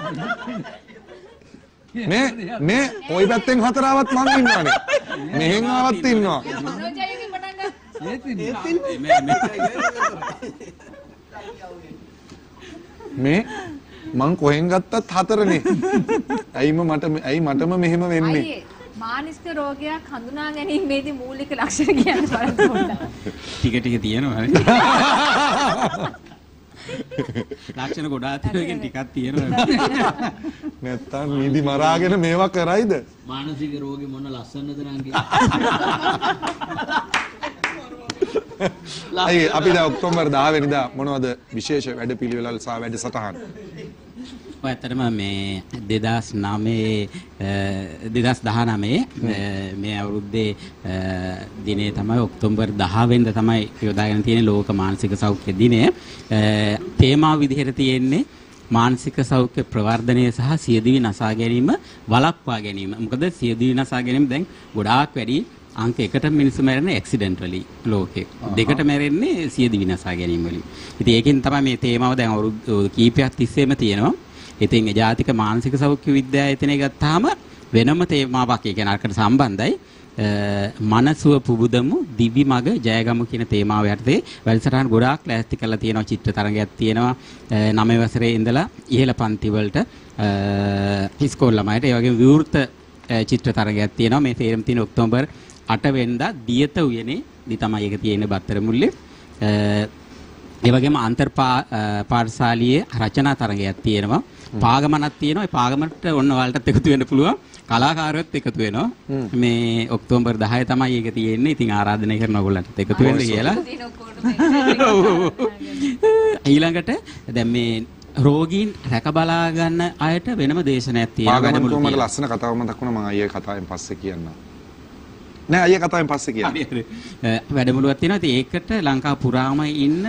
මේ මේ ওই පැත්තෙන් හතරාවත් මං ඉන්නවනේ. මෙහෙන් ආවත් ඉන්නවා. මේ- මේ- කොහෙන් ගත්තත් හතරනේ. ඇයිම මට ඇයි මටම මෙහෙම වෙන්නේ? මානසික රෝගයක් හඳුනා ගැනීමේදී මූලික ලක්ෂණ කියන්න බලන්න. ටික ටික තියෙනවා. ලක්ෂණ ගොඩාක් තියෙනකින් ටිකක් තියෙනවා නැත්තම් නීදි මරාගෙන මේවා කරයිද? මානසික රෝගේ මොන ලස්සනද නංගි. අයි අපි දැන් ඔක්තෝබර් 10 වෙනිදා මොනවද විශේෂ වැඩපිළිවෙළල් සහ වැඩසටහන්? ඔය ඇත්තටම මේ 2009 2019 මේ අවුරුද්දේ දිනේ තමයි ඔක්තෝබර් 10 වෙනිදා තමයි යොදාගෙන තියෙන ලෝක මානසික සෞඛ්‍ය දිනය. තේමාව විදිහට තියෙන්නේ මානසික සෞඛ්‍ය ප්‍රවර්ධනය සහ සියදිවි නසා ගැනීම වළක්වා ගැනීම. මොකද සියදිවි නසා ගැනීම දැන් ගොඩාක් වැඩි අංක එකට මිනිස්සු මැරෙන්නේ ඇක්සිඩන්ට් වලින් ලෝකේ. දෙකට මැරෙන්නේ සියදිවි නසා ගැනීම වලින්. ඉතින් ඒකෙන් තමයි මේ තේමාව දැන් අවුරුදු කීපයක් තිස්සේම තියෙනවා. ඉතින් ඒ ජාතික මානසික සෞඛ්‍ය විද්‍යායතනය ගත්තාම වෙනම තේමාවක් ඒ කියන්නේ අරකට සම්බන්ධයි. අ, මනසුව පුබුදමු දිවි මග ජයගමු කියන තේමාව යටතේ වැඩසටහන් ගොඩාක් ලෑස්ති කරලා තියෙනවා චිත්‍ර තරඟයක් තියෙනවා අ, නවය වසරේ ඉඳලා ඉහළ පන්ති වලට ඉස්කෝල ළමයිට ඒ වගේම විවෘත අ, චිත්‍ර තරඟයක් තියෙනවා මේ තේරම තියෙන ඔක්තෝබර් 8 වෙනිදා දියත උයනේ දි තමයි ඒක තියෙන්නේ බත්තර මුල්ලේ. අ, ඒ වගේම අන්තර් පා- අ, පාඨශාලියේ රචනා තරගයක් තියෙනවා. පාගමනක් තියෙනවා. ඒ පාගමනට ඔන්න ඔයාලටත් එකතු වෙන්න පුළුවන්. කලාකාරයොත් එකතු වෙනවා. මේ ඔක්තෝබර් 10 තමයි ඒක තියෙන්නේ. ඉතින් ආරාධනය කරනවා ඔයගොල්ලන්ට එකතු වෙන්න කියලා. ඊළඟට දැන් මේ රෝගීන් රැක බලා ගන්න අයට වෙනම දේශනයක් තියෙනවා. පාගමන කොහමද. ලස්සන කතාවක් මතක් වුණා මම අයියේ කතාවෙන් පස්සේ කියන්න. නෑ අයියේ කතාවෙන් පස්සේ කියන්න. හරි හරි. අ, වැඩමුළුවක් තියෙනවා. ඉතින් ඒකට ලංකා පුරාම ඉන්න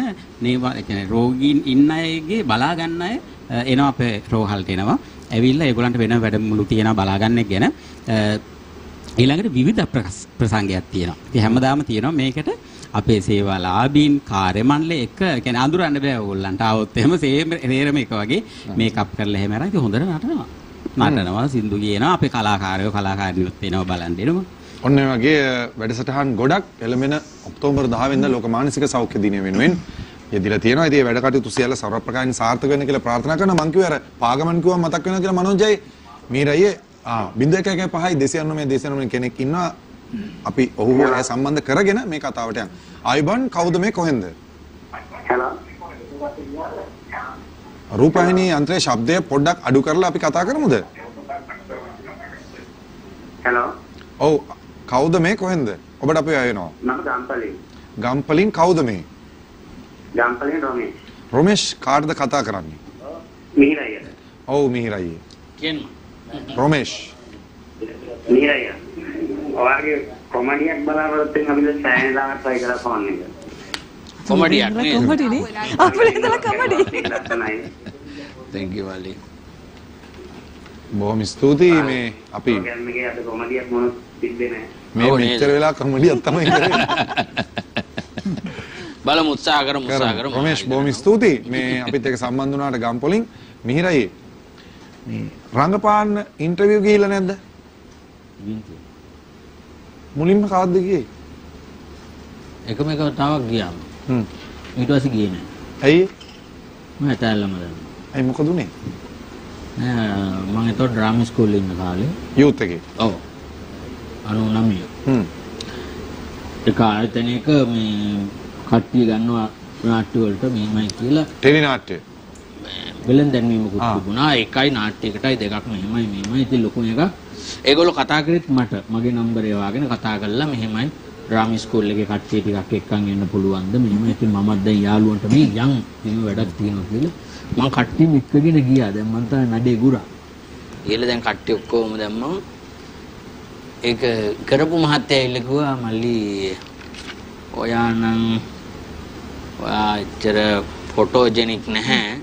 නේවා ඒ කියන්නේ රෝගීන් ඉන්න අයගේ බලා ගන්න අය අ, එනවා අපේ රෝහල්ට එනවා. ඇවිල්ලා ඒගොල්ලන්ට වෙන වැඩමුළු තියෙනවා බලා ගන්න එක ගැන. අ, ඊළඟට විවිධ ප්‍රස්- ප්‍රසංගයක් තියෙනවා. ඉතින් හැමදාම තියෙනවා මේකට අපේ සේවාලාභීන් කාර්ය මණ්ඩලය එක කියන්නේ අඳුරන්න බෑ ඕගොල්ලන්ට. ආවොත් එහෙම සේම නේරම එක වගේ මේකප් කරලා එහෙම අරන් ඉතින් හොඳට නටනවා. නටනවා සින්දු කියනවා අපේ කලාකාරයෝ කලාකාරිනියොත් එනවා බලන් දෙනවා. ඔන්න වගේ වැඩසටහන් ගොඩක් එළමෙන ඔක්තෝබර් 10 වෙනිදා ලෝක මානසික සෞඛ්‍ය දිනය වෙනුවෙන් යෙදිලා තියෙනවා. ඉතින් මේ වැඩ කටයුතු සියල්ල සර්වප්‍රකාරයෙන් සාර්ථක වෙන්න කියලා ප්‍රාර්ථනා කරනවා. මං කිව්වේ අර පාගමන් කිව්වම මතක් වෙනවා කියලා මනෝජයි මීරයි ආ 0115 299 299 කෙනෙක් ඉන්නවා. අපි ඔහුව ඒ සම්බන්ධ කරගෙන මේ කතාවට යන්න. ආයිබන් කවුද මේ කොහෙන්ද? රූපහිනී යන්ත්‍රයේ ශබ්දය පොඩ්ඩක් අඩු කරලා අපි කතා කරමුද? hello ඔව් කවුද මේ කොහෙන්ද? ඔබට අපි ආයෙනවා. මම ගම්පලේ ගම්පලින් කවුද මේ? ගම්පලේ රොමේ රොමේෂ් කාටද කතා කරන්නේ? මිහිරය ඔව් මිහිරයි. කියන්න. රොමේෂ් මිහිරය ඔයාගේ කොමඩියක් බලාපොරොත්තු වෙන අපිට සෑහෙන දාමක් try කරලා ෆෝන් එක කොමඩියක් නේද? කොමඩිනේ. අපේ ඉඳලා කොමඩි. thank you වලි. බොහොම ස්තුතියි මේ අපි අද කොමඩියක් මොන තිබ්බේ නැහැ මේ? මෙච්චර වෙලා කමඩියක් තමයි කරන්නේ. බලමු උත්සාහ කරමු උත්සාහ කරමු. රොමේෂ් බොහොම ස්තුතියි මේ අපිත් එක්ක සම්බන්ධ වුණාට ගම්පොලින් මිහිරයි මේ රංගපාන්න ඉන්ටර්විව් ගිහිල්ලා නැද්ද? මුලින්ම කවද්ද ගියේ? එකම එක තාවක් ගියාම. හ්ම්. ඊට පස්සේ ගියේ නෑ. ඇයි? මම ඇතැල්ලම දැන්. ඇයි මොකද උනේ? නෑ මම එතකොට ඩ්‍රාමා ස්කූලේ ඉන්න කාලේ. යූත් එකේ. ඔව්. 99. හ්ම්. ඒක ආයතනයක මේ කට්ටිය ගන්නවා නාට්‍ය වලට මෙහෙමයි කියලා ටෙලි නාට්‍ය. වෙලෙන් දැන්වීමකුත්. තිබුණා. එකයි නාට්‍යයකටයි දෙකක් මෙහෙමයි මෙහෙමයි. ඉතින් ලොකු එකක්. ඒගොල්ලෝ කතා කරෙත් මට මගේ නම්බරය වාගෙන කතා කරලා මෙහෙමයි ඩ්‍රාමා ස්කූල් එකේ කට්ටිය ටිකක් එක්කන් එන්න පුළුවන්ද මෙහෙම ඉතින් මමත් දැන් යාළුවන්ට මේ යන් එහෙම වැඩක් තියෙනවා කියලා මං කට්ටියම එක්කගෙන ගියා දැන් මං තමයි නඩේ ගුරා ඊළ දැන් කට්ටිය ඔක්කොම දැම්මම ඒක කරපු මහත්තයා ඉල්ල කිව්වා මල්ලි ඔයා නම් ඔයා එච්චර ෆොටෝජෙනික් නැහැ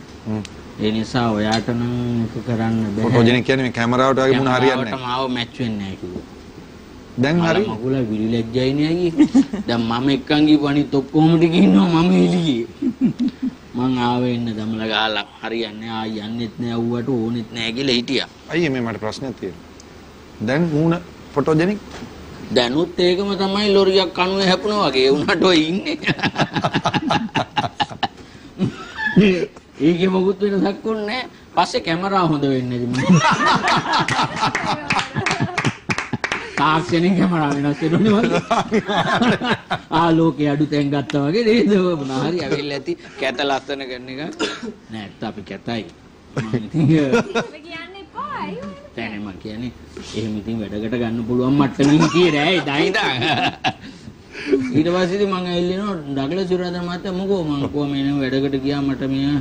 ඒ නිසා ඔයාට නම් ඒක කරන්න බෑ ෆොටෝජෙනික් කියන්නේ මේ කැමරාවට වගේ මුණ හරියන්නේ නැහැ. මාව මැච් වෙන්නේ නැහැ කිව්වා දැන් හරි. මගුල විලිලැජ්ජයි නේ අයියේ. දැන් මම එක්කන් ගිහපු අනිත් ඔක්කොම ටික ඉන්නවා මම එළියේ. මං ආවේ ඉන්න දමල ගහලා හරියන්නේ ආයි යන්නෙත් නෑ ඌවට ඕනෙත් නෑ කියලා හිටියා. අයියේ මේ මට ප්‍රශ්නයක් තියෙනවා. දැන් මූණ ෆොටෝජෙනික් දැනුත් ඒකම තමයි ලොරියක් කණුවේ හැපුණා වගේ උනට ඔය ඉන්නේ. ඒකේ මොකුත් වෙනසක් වුණේ නෑ. පස්සේ කැමරාව හොඳ වෙන්නේ නැති තාක්ෂණික කැමරාව වෙනස් වෙනවනේ වගේ. ආලෝකයේ අඩු තැන් ගත්තා වගේ නේද මොනවා හරි ඇවිල්ලා ඇති කැත ලස්සන කරන එක. නෑ අපි කැතයි. මම ඉතින් දැන් මම කියන්නේ? එහෙම ඉතින් වැඩකට ගන්න පුළුවන් මට්ටමින් හිටියේ නෑ දයිදා. ඊට පස්සේ ඉතින් මම ඇවිල්ලිනෝ ඩග්ලස් සුරාදර මහත්තයා මොකෝ මං කොහොම එනම් වැඩකට ගියා මට මෙයා?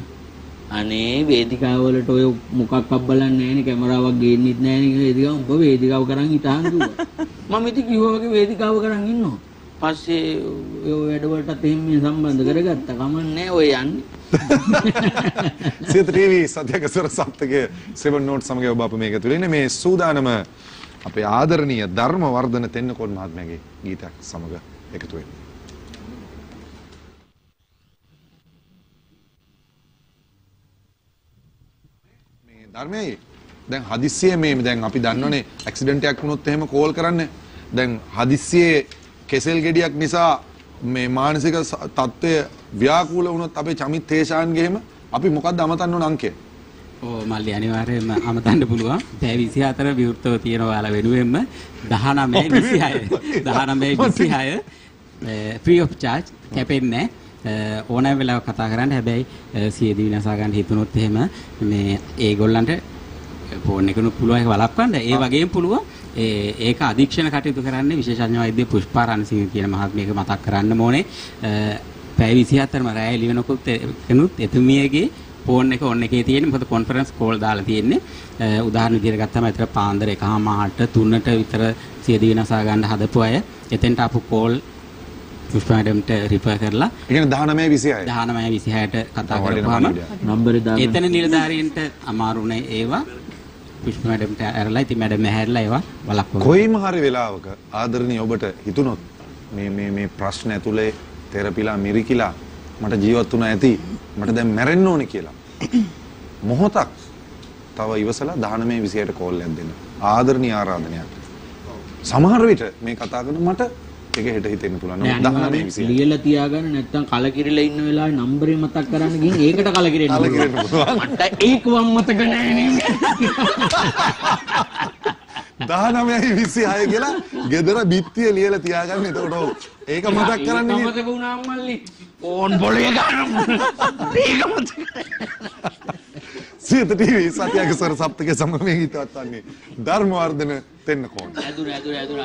අනේ වේදිකාව වලට ඔය මොකක් අබ්බලන්නේ නැහැනේ කැමරාවක් ගේන්නෙත් නැහැනේ කියලා. වේදිකාව උඹ වේදිකාව කරන් හිටහන් කිව්වා. මම ඉතින් කිව්වා වගේ වේදිකාව කරන් ඉන්නවා. පස්සේ ඔය වැඩ වලටත් එහෙම මේ සම්බන්ධ කරගත්තා කමන්නේ ඔය යන්නේ සියත ටීවී සත්‍යක සුර සප්තකයේ 7 නෝට් සමග ඔබ අප මේක තුලින් මේ සූදානම අපේ ආදරණීය ධර්මවර්ධන තෙන්නකෝන් මහත්මයාගේ ගීතයක් සමග එකතු වෙන්නේ. මේ ධර්මයේ දැන් හදිස්සියේ මේ දැන් අපි දන්නවනේ ඇක්සිඩන්ට් එකක් වුණොත් එහෙම කෝල් කරන්නේ. දැන් හදිස්සියේ කෙසෙල් ගෙඩියක් නිසා මේ මානසික තත්ත්වය ව්‍යාකූල වුණොත් අපේ චමිත් තේෂාන්ගේ එහෙම අපි මොකද්ද අමතන්න ඕන අංකය? ඔව් මල්ලි අනිවාර්යයෙන්ම අමතන්න පුළුවන්. පැය 24 විවෘතව තියෙන ඔයාලා වෙනුවෙන්ම 19 26 19 26 free of charge කැපෙන්නේ. ඕනෑම වෙලාවක කතා කරන්න හැබැයි සියදී විනාසා ගන්න හිතුනොත් එහෙම මේ ඒගොල්ලන්ට ෆෝන් එකනුත් පුළුවන් ඒක වළක්වන්න. ඒ වගේම පුළුවන් ඒ ඒක අධීක්ෂණ කටයුතු කරන්නේ විශේෂඥ වෛද්‍ය පුෂ්පා රණසිංහ කියන මහත්මියක මතක් කරන්න ඕනේ. පැය 24ම රැය එළිවෙනකොත් එනුත් එතුමියගේ ෆෝන් එක ඔන් එකේ තියෙන්නේ මොකද කොන්ෆරන්ස් කෝල් දාලා තියෙන්නේ උදාහරණ විදිහට ගත්තම අතර පාන්දර 1:00ට 3ට විතර සියදී විනාසා ගන්න හදපු අය එතෙන්ට ආපු කෝල් පුෂ්පා මැඩම්ට රිෆර් කරලා ඒ කියන්නේ 19 26 19 26ට කතා කරපුවාම. නම්බරේ දාගන්න. එතන නිලධාරීන්ට අමාරුනේ ඒවා පුෂ්පා මැඩම්ට ඇරලා ඉතින් මැඩම් ඇහැරලා ඒවා වළක්වනවා. කොයිම හරි වෙලාවක ආදරණීය ඔබට හිතුනොත් මේ මේ මේ ප්‍රශ්න ඇතුලේ තෙරපිලා මිරිකිලා මට ජීවත් වුණා ඇති මට දැන් මැරෙන්න ඕනේ කියලා. මොහොතක් තව ඉවසලා 19 26ට කෝල් එකක් දෙන්න. ආදරණීය ආරාධනයක්. සමහර විට මේ කතා කරන මට ඒක හෙට හිතෙන්න පුළුවන්. නෑ, නමුත් 19 අනිවාර්යෙන් 26 ලියලා තියාගන්න නැත්තම් කලකිරිලා ඉන්න වෙලාවේ නම්බරේ මතක් කරන්න ගිහින් ඒකට කලකිරෙන්න කලකිරෙන්න පුළුවන්. මට ඒකවත් මතක නෑ නේ 19යි 26 කියලා ගෙදර බිත්තිය ලියලා තියාගන්න. එතකොට. ඒක මතක් කරන්න ඒක ගිය- මතක වුණාම මල්ලි ඕන් බොලේ ගන්න. ඒක මතක සියත ටීවී සත්‍යක ස්වර සප්තකයේ සමග ගීතවත් වන්නේ ධර්මවර්ධන තෙන්නකෝන්. ඇදුර ඇදුර ඇදුර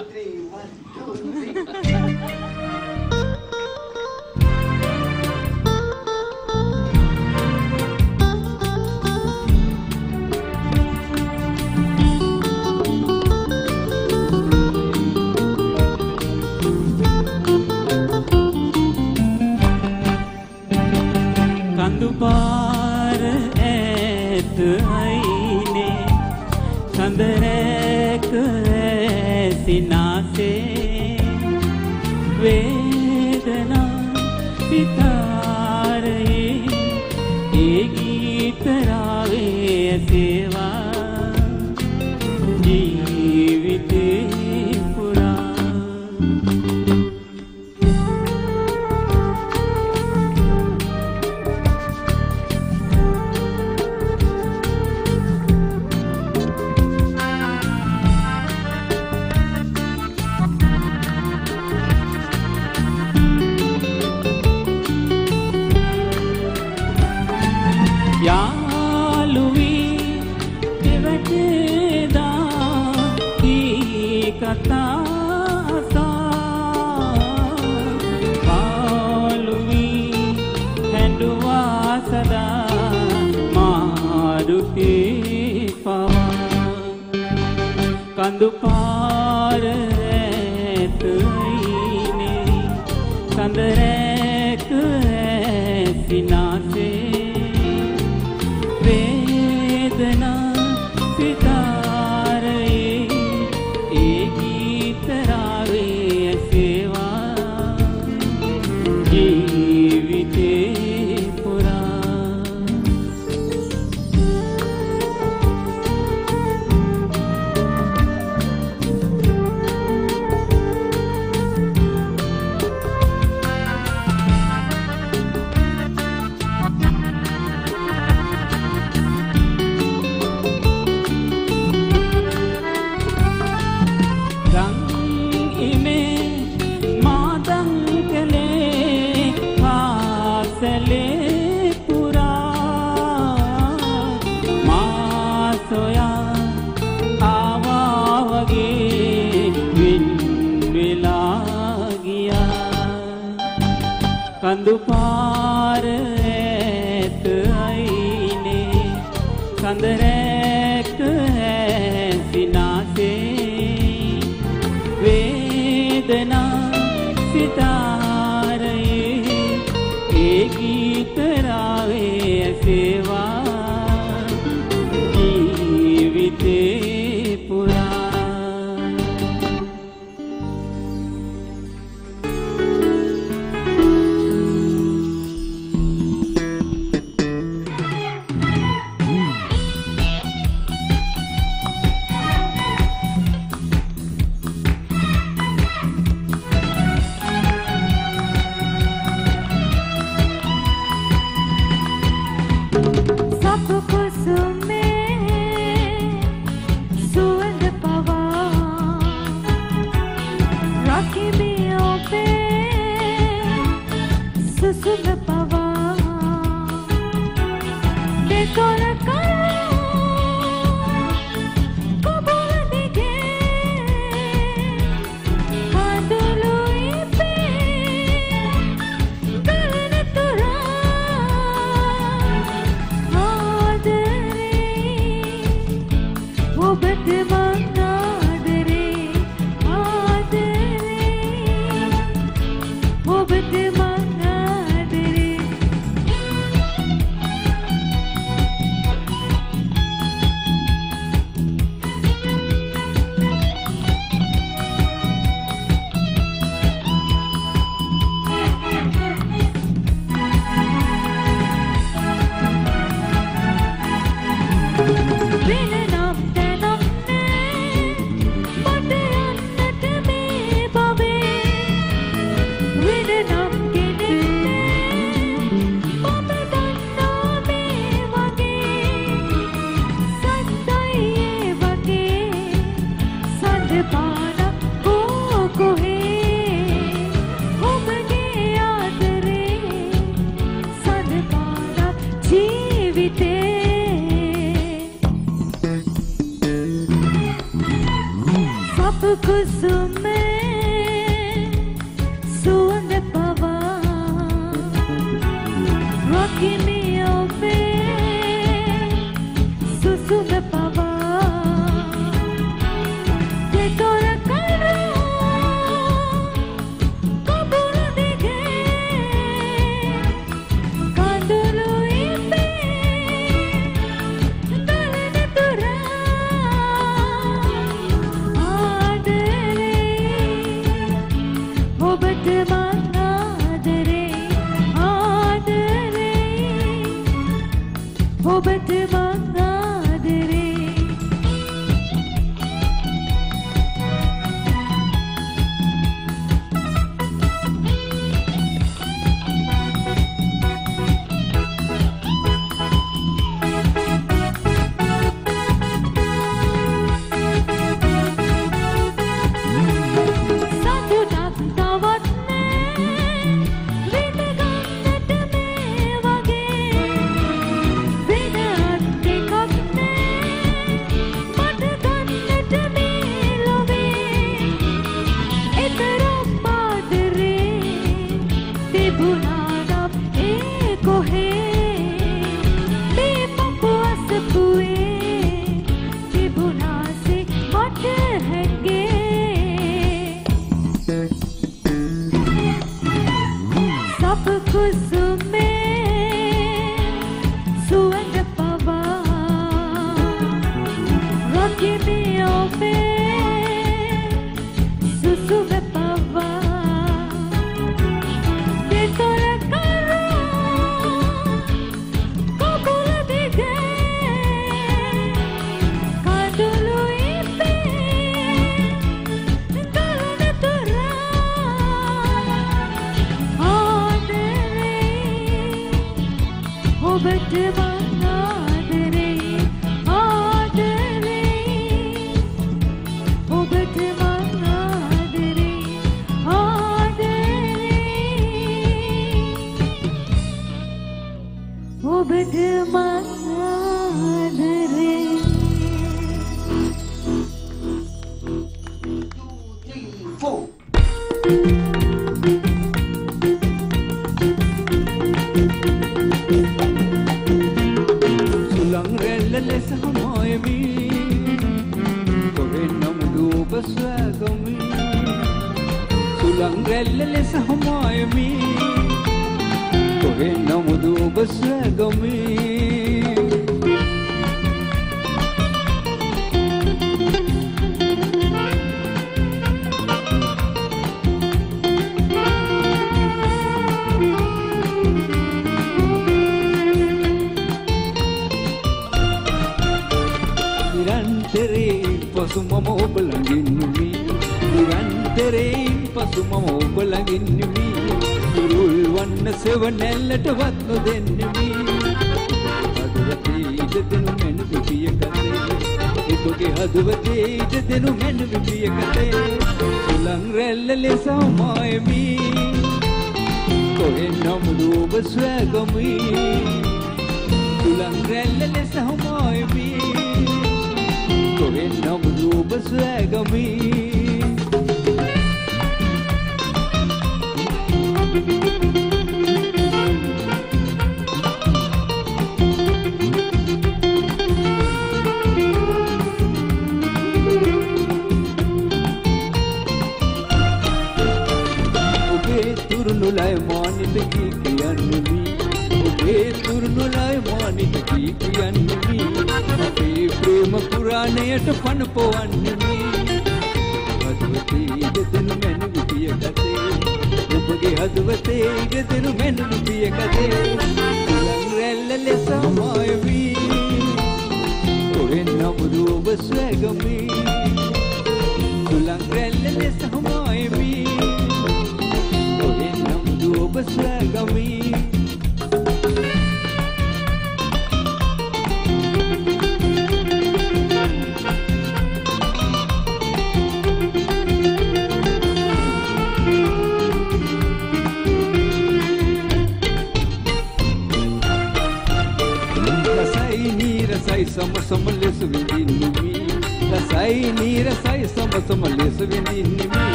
නීරසයි සම සම ලෙස විඳින්නෙමි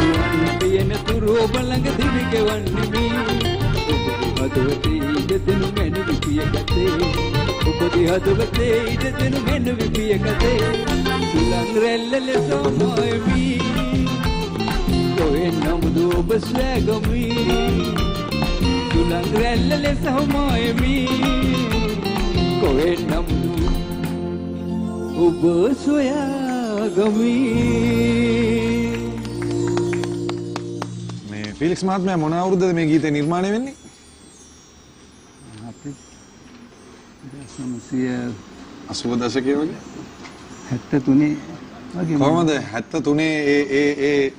දුවන් පියන තුරු ඔබ ළඟ දිවි ගෙවන්නෙමි ඔබගේ හදවතේ ඉඩ දෙනු මැනවි පිය ගතේ ඔබගේ හදවතේ ඉඩ දෙනු මැනවි පිය ගතේ සුළං රැල්ල ලෙස මායමි කොහෙන් නමුදු ඔබ ස්වෑගමි සුළං රැල්ල ලෙස මායමි කොහෙන් නමුදු ඔබ සොයාගමි මේ ෆිලික්ස් මහත්මයා මොන අවුරුද්දද මේ ගීතය නිර්මාණය වෙන්නේ? අපි 1900 80 දශකයේ වගේ. 73 වගේ කොහොමද 73 ඒ ඒ ඒ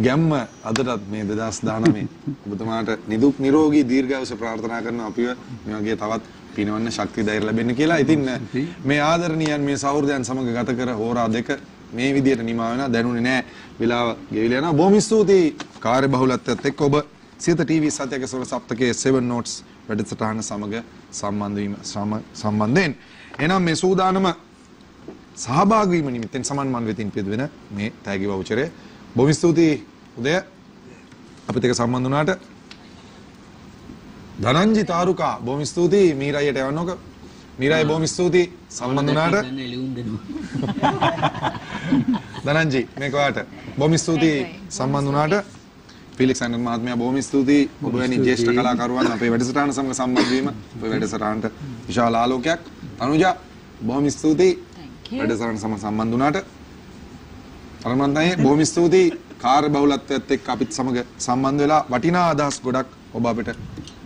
ගැම්ම අදටත් මේ 2019 ඔබතුමාට නිදුක් නිරෝගී දීර්ඝායුෂ ප්‍රාර්ථනා කරන අපිව මේ වගේ තවත් පිනවන්න ශක්තිය ධෛර්ය ලැබෙන්න කියලා. ඉතින් මේ ආදරණීයන් මේ සහෘදයන් සමග ගත කර හෝරා දෙක මේ විදියට නිමා වෙනවා. දැනුනේ නෑ. වෙලාව ගෙවිලා යනවා. බොහොම ස්තුතියි. කාර්යබහුලත්වයත් එක්ක ඔබ සියත ටීවී සත්‍යක සොල සප්තකයේ 7 notes වැඩසටහන සමග සම්බන්ධ වීම සම- සම්බන්ධයෙන්. එනම් මේ සූදානම සහභාගී වීම නිමිත්තෙන් සමන්මන් වෙතින් පියදවෙන මේ තෑගි වවුචරය. බොහොම ස්තුතියි. උදය. අපිත් එක්ක සම්බන්ධ වුණාට ධනංජි තාරුකා බොහොම ස්තුතියි. මීරයියට එවන්නෝක මීරයි බොහොම ස්තුතියි. සම්බන්ධ වුණාට. ධනංජි මේක ඔයාට බොහොම ස්තුතියි. සම්බන්ධ වුණාට. ෆිලික්ස් අනන්ත මහත්මයා බොහොම ස්තුතියි. ඔබ වැනි ජ්‍යෙෂ්ඨ කලාකරුවන් අපේ වැඩසටහන සමග සම්බන්ධ වීම ඔබේ වැඩසටහනට විශාල ආලෝකයක්. තනුජා බොහොම ස්තුතියි. වැඩසටහන සමග සම්බන්ධ වුණාට. අරමන්තයි බොහොම ස්තුතියි. කාර්ය බහුලත්වයත් එක්ක අපිත් සමග සම්බන්ධ වෙලා වටිනා අදහස් ගොඩක් ඔබ අපිට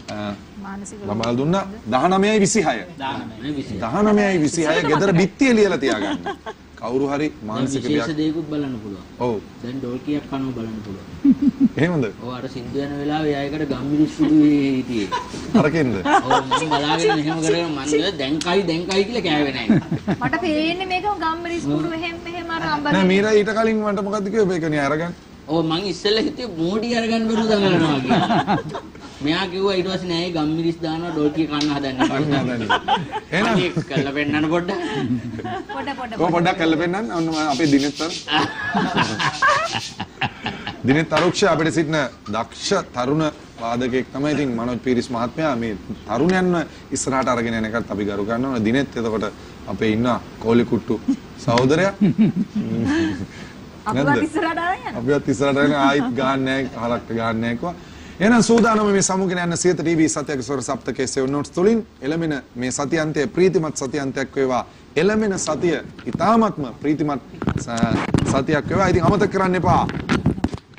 ලබා දුන්නා. 19යි 26 19යි 26 ගෙදර බිත්තිය ලියලා තියාගන්න. කවුරු හරි මානසික විශේෂ දෙයක්. දේකුත් බලන්න පුළුවන්. ඔව්. දැන් ඩෝල්කියක් කනව බලන්න පුළුවන්. එහෙමද? ඔව් අර සින්දු යන වෙලාවේ ආයකට ගම්මිරිස් සුදු හිටියේ. අරකින්ද ඔව් මම බලාගෙන එහෙම කරගෙන මන් දැන් කයි දැන් කයි කියලා කෑවේ නැහැ. මට පේන්නේ මේක ගම්මිරිස් කුඩු මෙහෙම අර අඹ නෑ මීරා ඊට කලින් මට මොකද්ද කිව්වේ? මේකනේ අරගන්න. ඔව් මං ඉස්සෙල්ලා හිතුවේ මෝඩි අරගන්න බැරුව දඟලනවා කියලා. මෙයා කිව්වා ඊට පස්සේ නෑ ගම්මිරිස් දානවා ඩෝල්කිය කන්න හදන්නේ. එහෙනම් කල්ලා පෙන්නන්න පොඩ්ඩක්. පොඩ පොඩ කොහොම පොඩ්ඩක් කල්ල පෙන්නන්න ඔන්න අපේ දිනෙත් අර දිනෙත් අරුක්ෂ අපිට සිටින දක්ෂ තරුණ වාදකයෙක් තමයි ඉතින් මනෝජ් පීරිස් මහත්මයා මේ තරුණයන්ව ඉස්සරහට අරගෙන යන එකත් අපි ගරු කරනවා දිනෙත් එතකොට අපේ ඉන්න කෝලි කුට්ටු සහෝදරයා අපවත් ඉස්සරහට අරන් යනවා. අපිවත් ඉස්සරහට යන ආයිත් ගහන්නේ නැහැ හරක්ට ගහන්නේ නැහැ කිව්වා. එහෙනම් සූදානම මේ සමුගෙන යන සියත ටීවී සත්‍යක ස්වර සප්තකයේ සෙව් නෝට්ස් තුලින් එළමෙන මේ සතියන්තයේ ප්‍රීතිමත් සතියන්තයක් වේවා. එළමෙන සතිය ඊ타ත්ම ප්‍රීතිමත් ස- සතියක් වේවා. ඉතින් අමතක කරන්න එපා.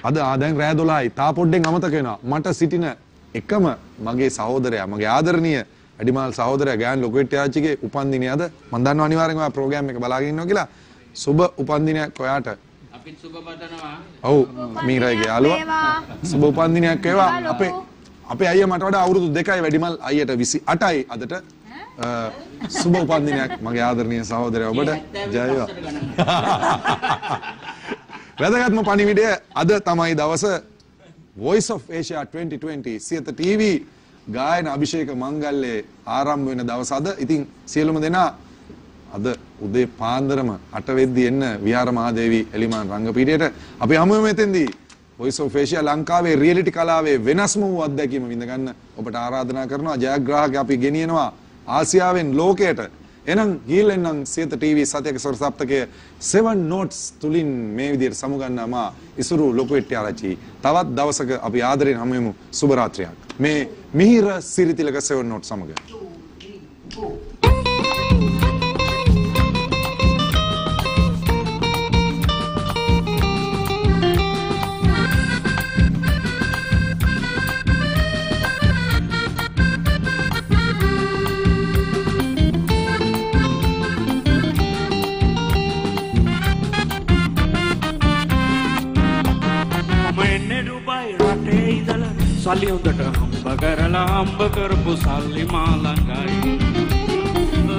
අද ආ දැන් රෑ 12යි. තා පොඩ්ඩෙන් අමතක වෙනවා. මට සිටින එකම මගේ සහෝදරයා මගේ ආදරණීය අඩිමාල් සහෝදරයා ගෑන් ලොකෙට් යාචිගේ උපන්දිනය අද මම දන්නවා අනිවාර්යෙන්ම ඔයා ප්‍රෝග්‍රෑම් එක බලාගෙන ඉන්නවා කියලා. සුබ උපන්දිනයක් ඔයාට. අපිත් සුබ පතනවා. ඔව් මීරයිගේ යාළුවා. සුබ උපන්දිනයක් වේවා. අපේ අපේ අයියා මට වඩා අවුරුදු දෙකයි වැඩිමල් අයියට 28යි අදට. සුබ උපන්දිනයක් මගේ ආදරණීය සහෝදරයා ඔබට ජය වේවා. වැදගත්ම පණිවිඩය අද තමයි දවස Voice of Asia 2020 Siyatha TV ගායන අභිෂේක මංගල්‍යයේ ආරම්භ වෙන දවස අද. ඉතින් සියලුම දෙනා අද උදේ පාන්දරම 8 වෙද්දි එන්න විහාර මහදේවි එලිමාන් රංගපීඨයට අපි හමු වෙමු එතෙන්දී Voice of Asia ලංකාවේ රියැලිටි කලාවේ වෙනස්ම වූ අත්දැකීම විඳ ගන්න ඔබට ආරාධනා කරනවා. ජයග්‍රාහක අපි ගෙනියනවා ආසියාවෙන් ලෝකයට. එනම් ගිහිල්ලෙන්නම් සියත TV සතියක සොර සප්තකය 7 notes තුලින් මේ විදිහට සමුගන්නා මා ඉසුරු ලොකුවෙට්ටි ආරච්චි තවත් දවසක අපි ආදරෙන් හමු වෙමු සුබ රාත්‍රියක්. මේ මිහිර සිරිතිලක 7 notes සමග. මම සල්ලි හොඳට හම්බ කරලා හම්බ කරපු සල්ලි මා ළඟයි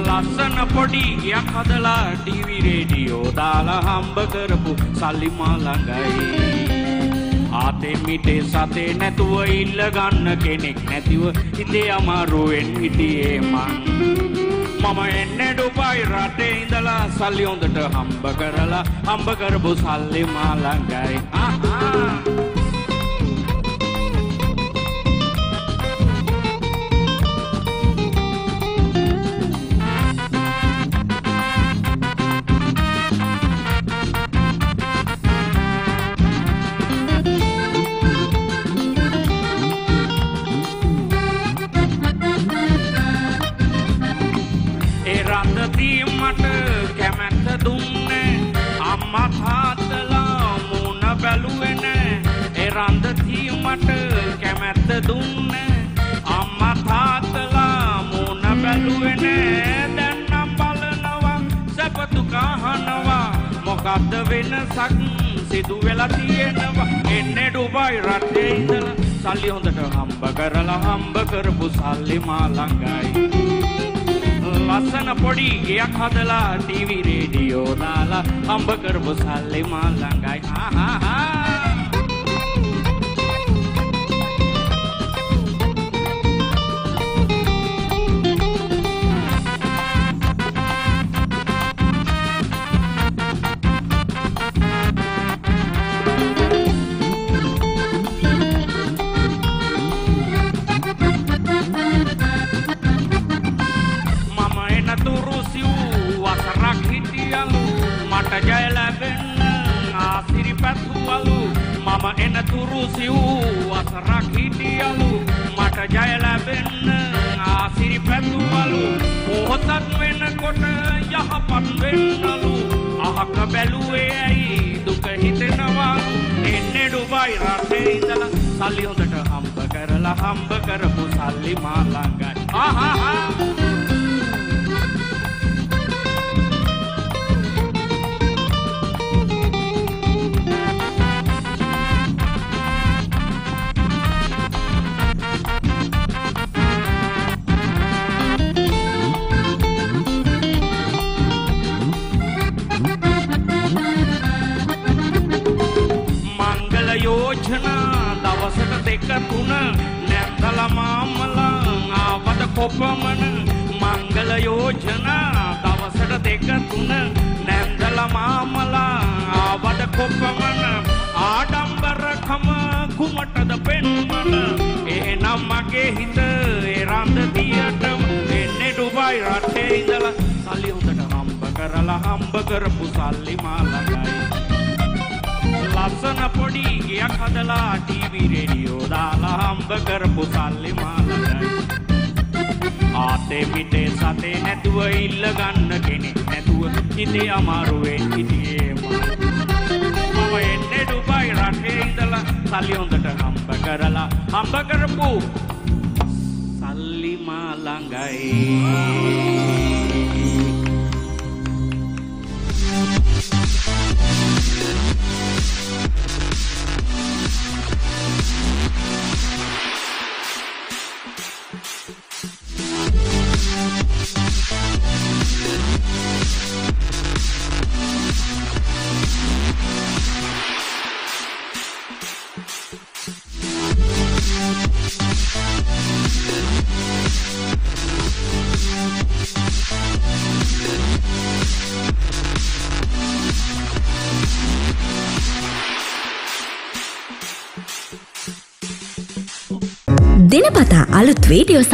ලස්සන පොඩි ගයක් හදලා ටීවී රේඩියෝ දාලා හම්බ කරපු සල්ලි මා ළඟයි ආතේ මිටේ සතේ නැතුව ඉල්ල ගන්න කෙනෙක් නැතිව ඉතේ අමාරුවෙන් හිටියේ මං. මම එන්නේ ඩුබයි රටේ ඉඳලා සල්ලි හොඳට හම්බ කරලා හම්බ කරපු සල්ලි මා ළඟයි ආහා ඒ මට කැමැත්ත දුන්නේ. අම්මා තාත්තලා මුණ බැලුවේ නෑ. දැන් නම් බලනවා සැපතු කහනවා මොකද්ද වෙනසක් සිදු වෙලා තියෙනවා. එන්නේ ඩුබයි රටේ ඉඳලා. සල්ලි හොඳට හම්බ කරලා හම්බ කරපු සල්ලි මා ළඟයි. ලස්සන පොඩි ගයක් හදලා ටීවී රේඩියෝ දාලා හම්බ කරපු සල්ලි මා ළඟයි. ආහාහා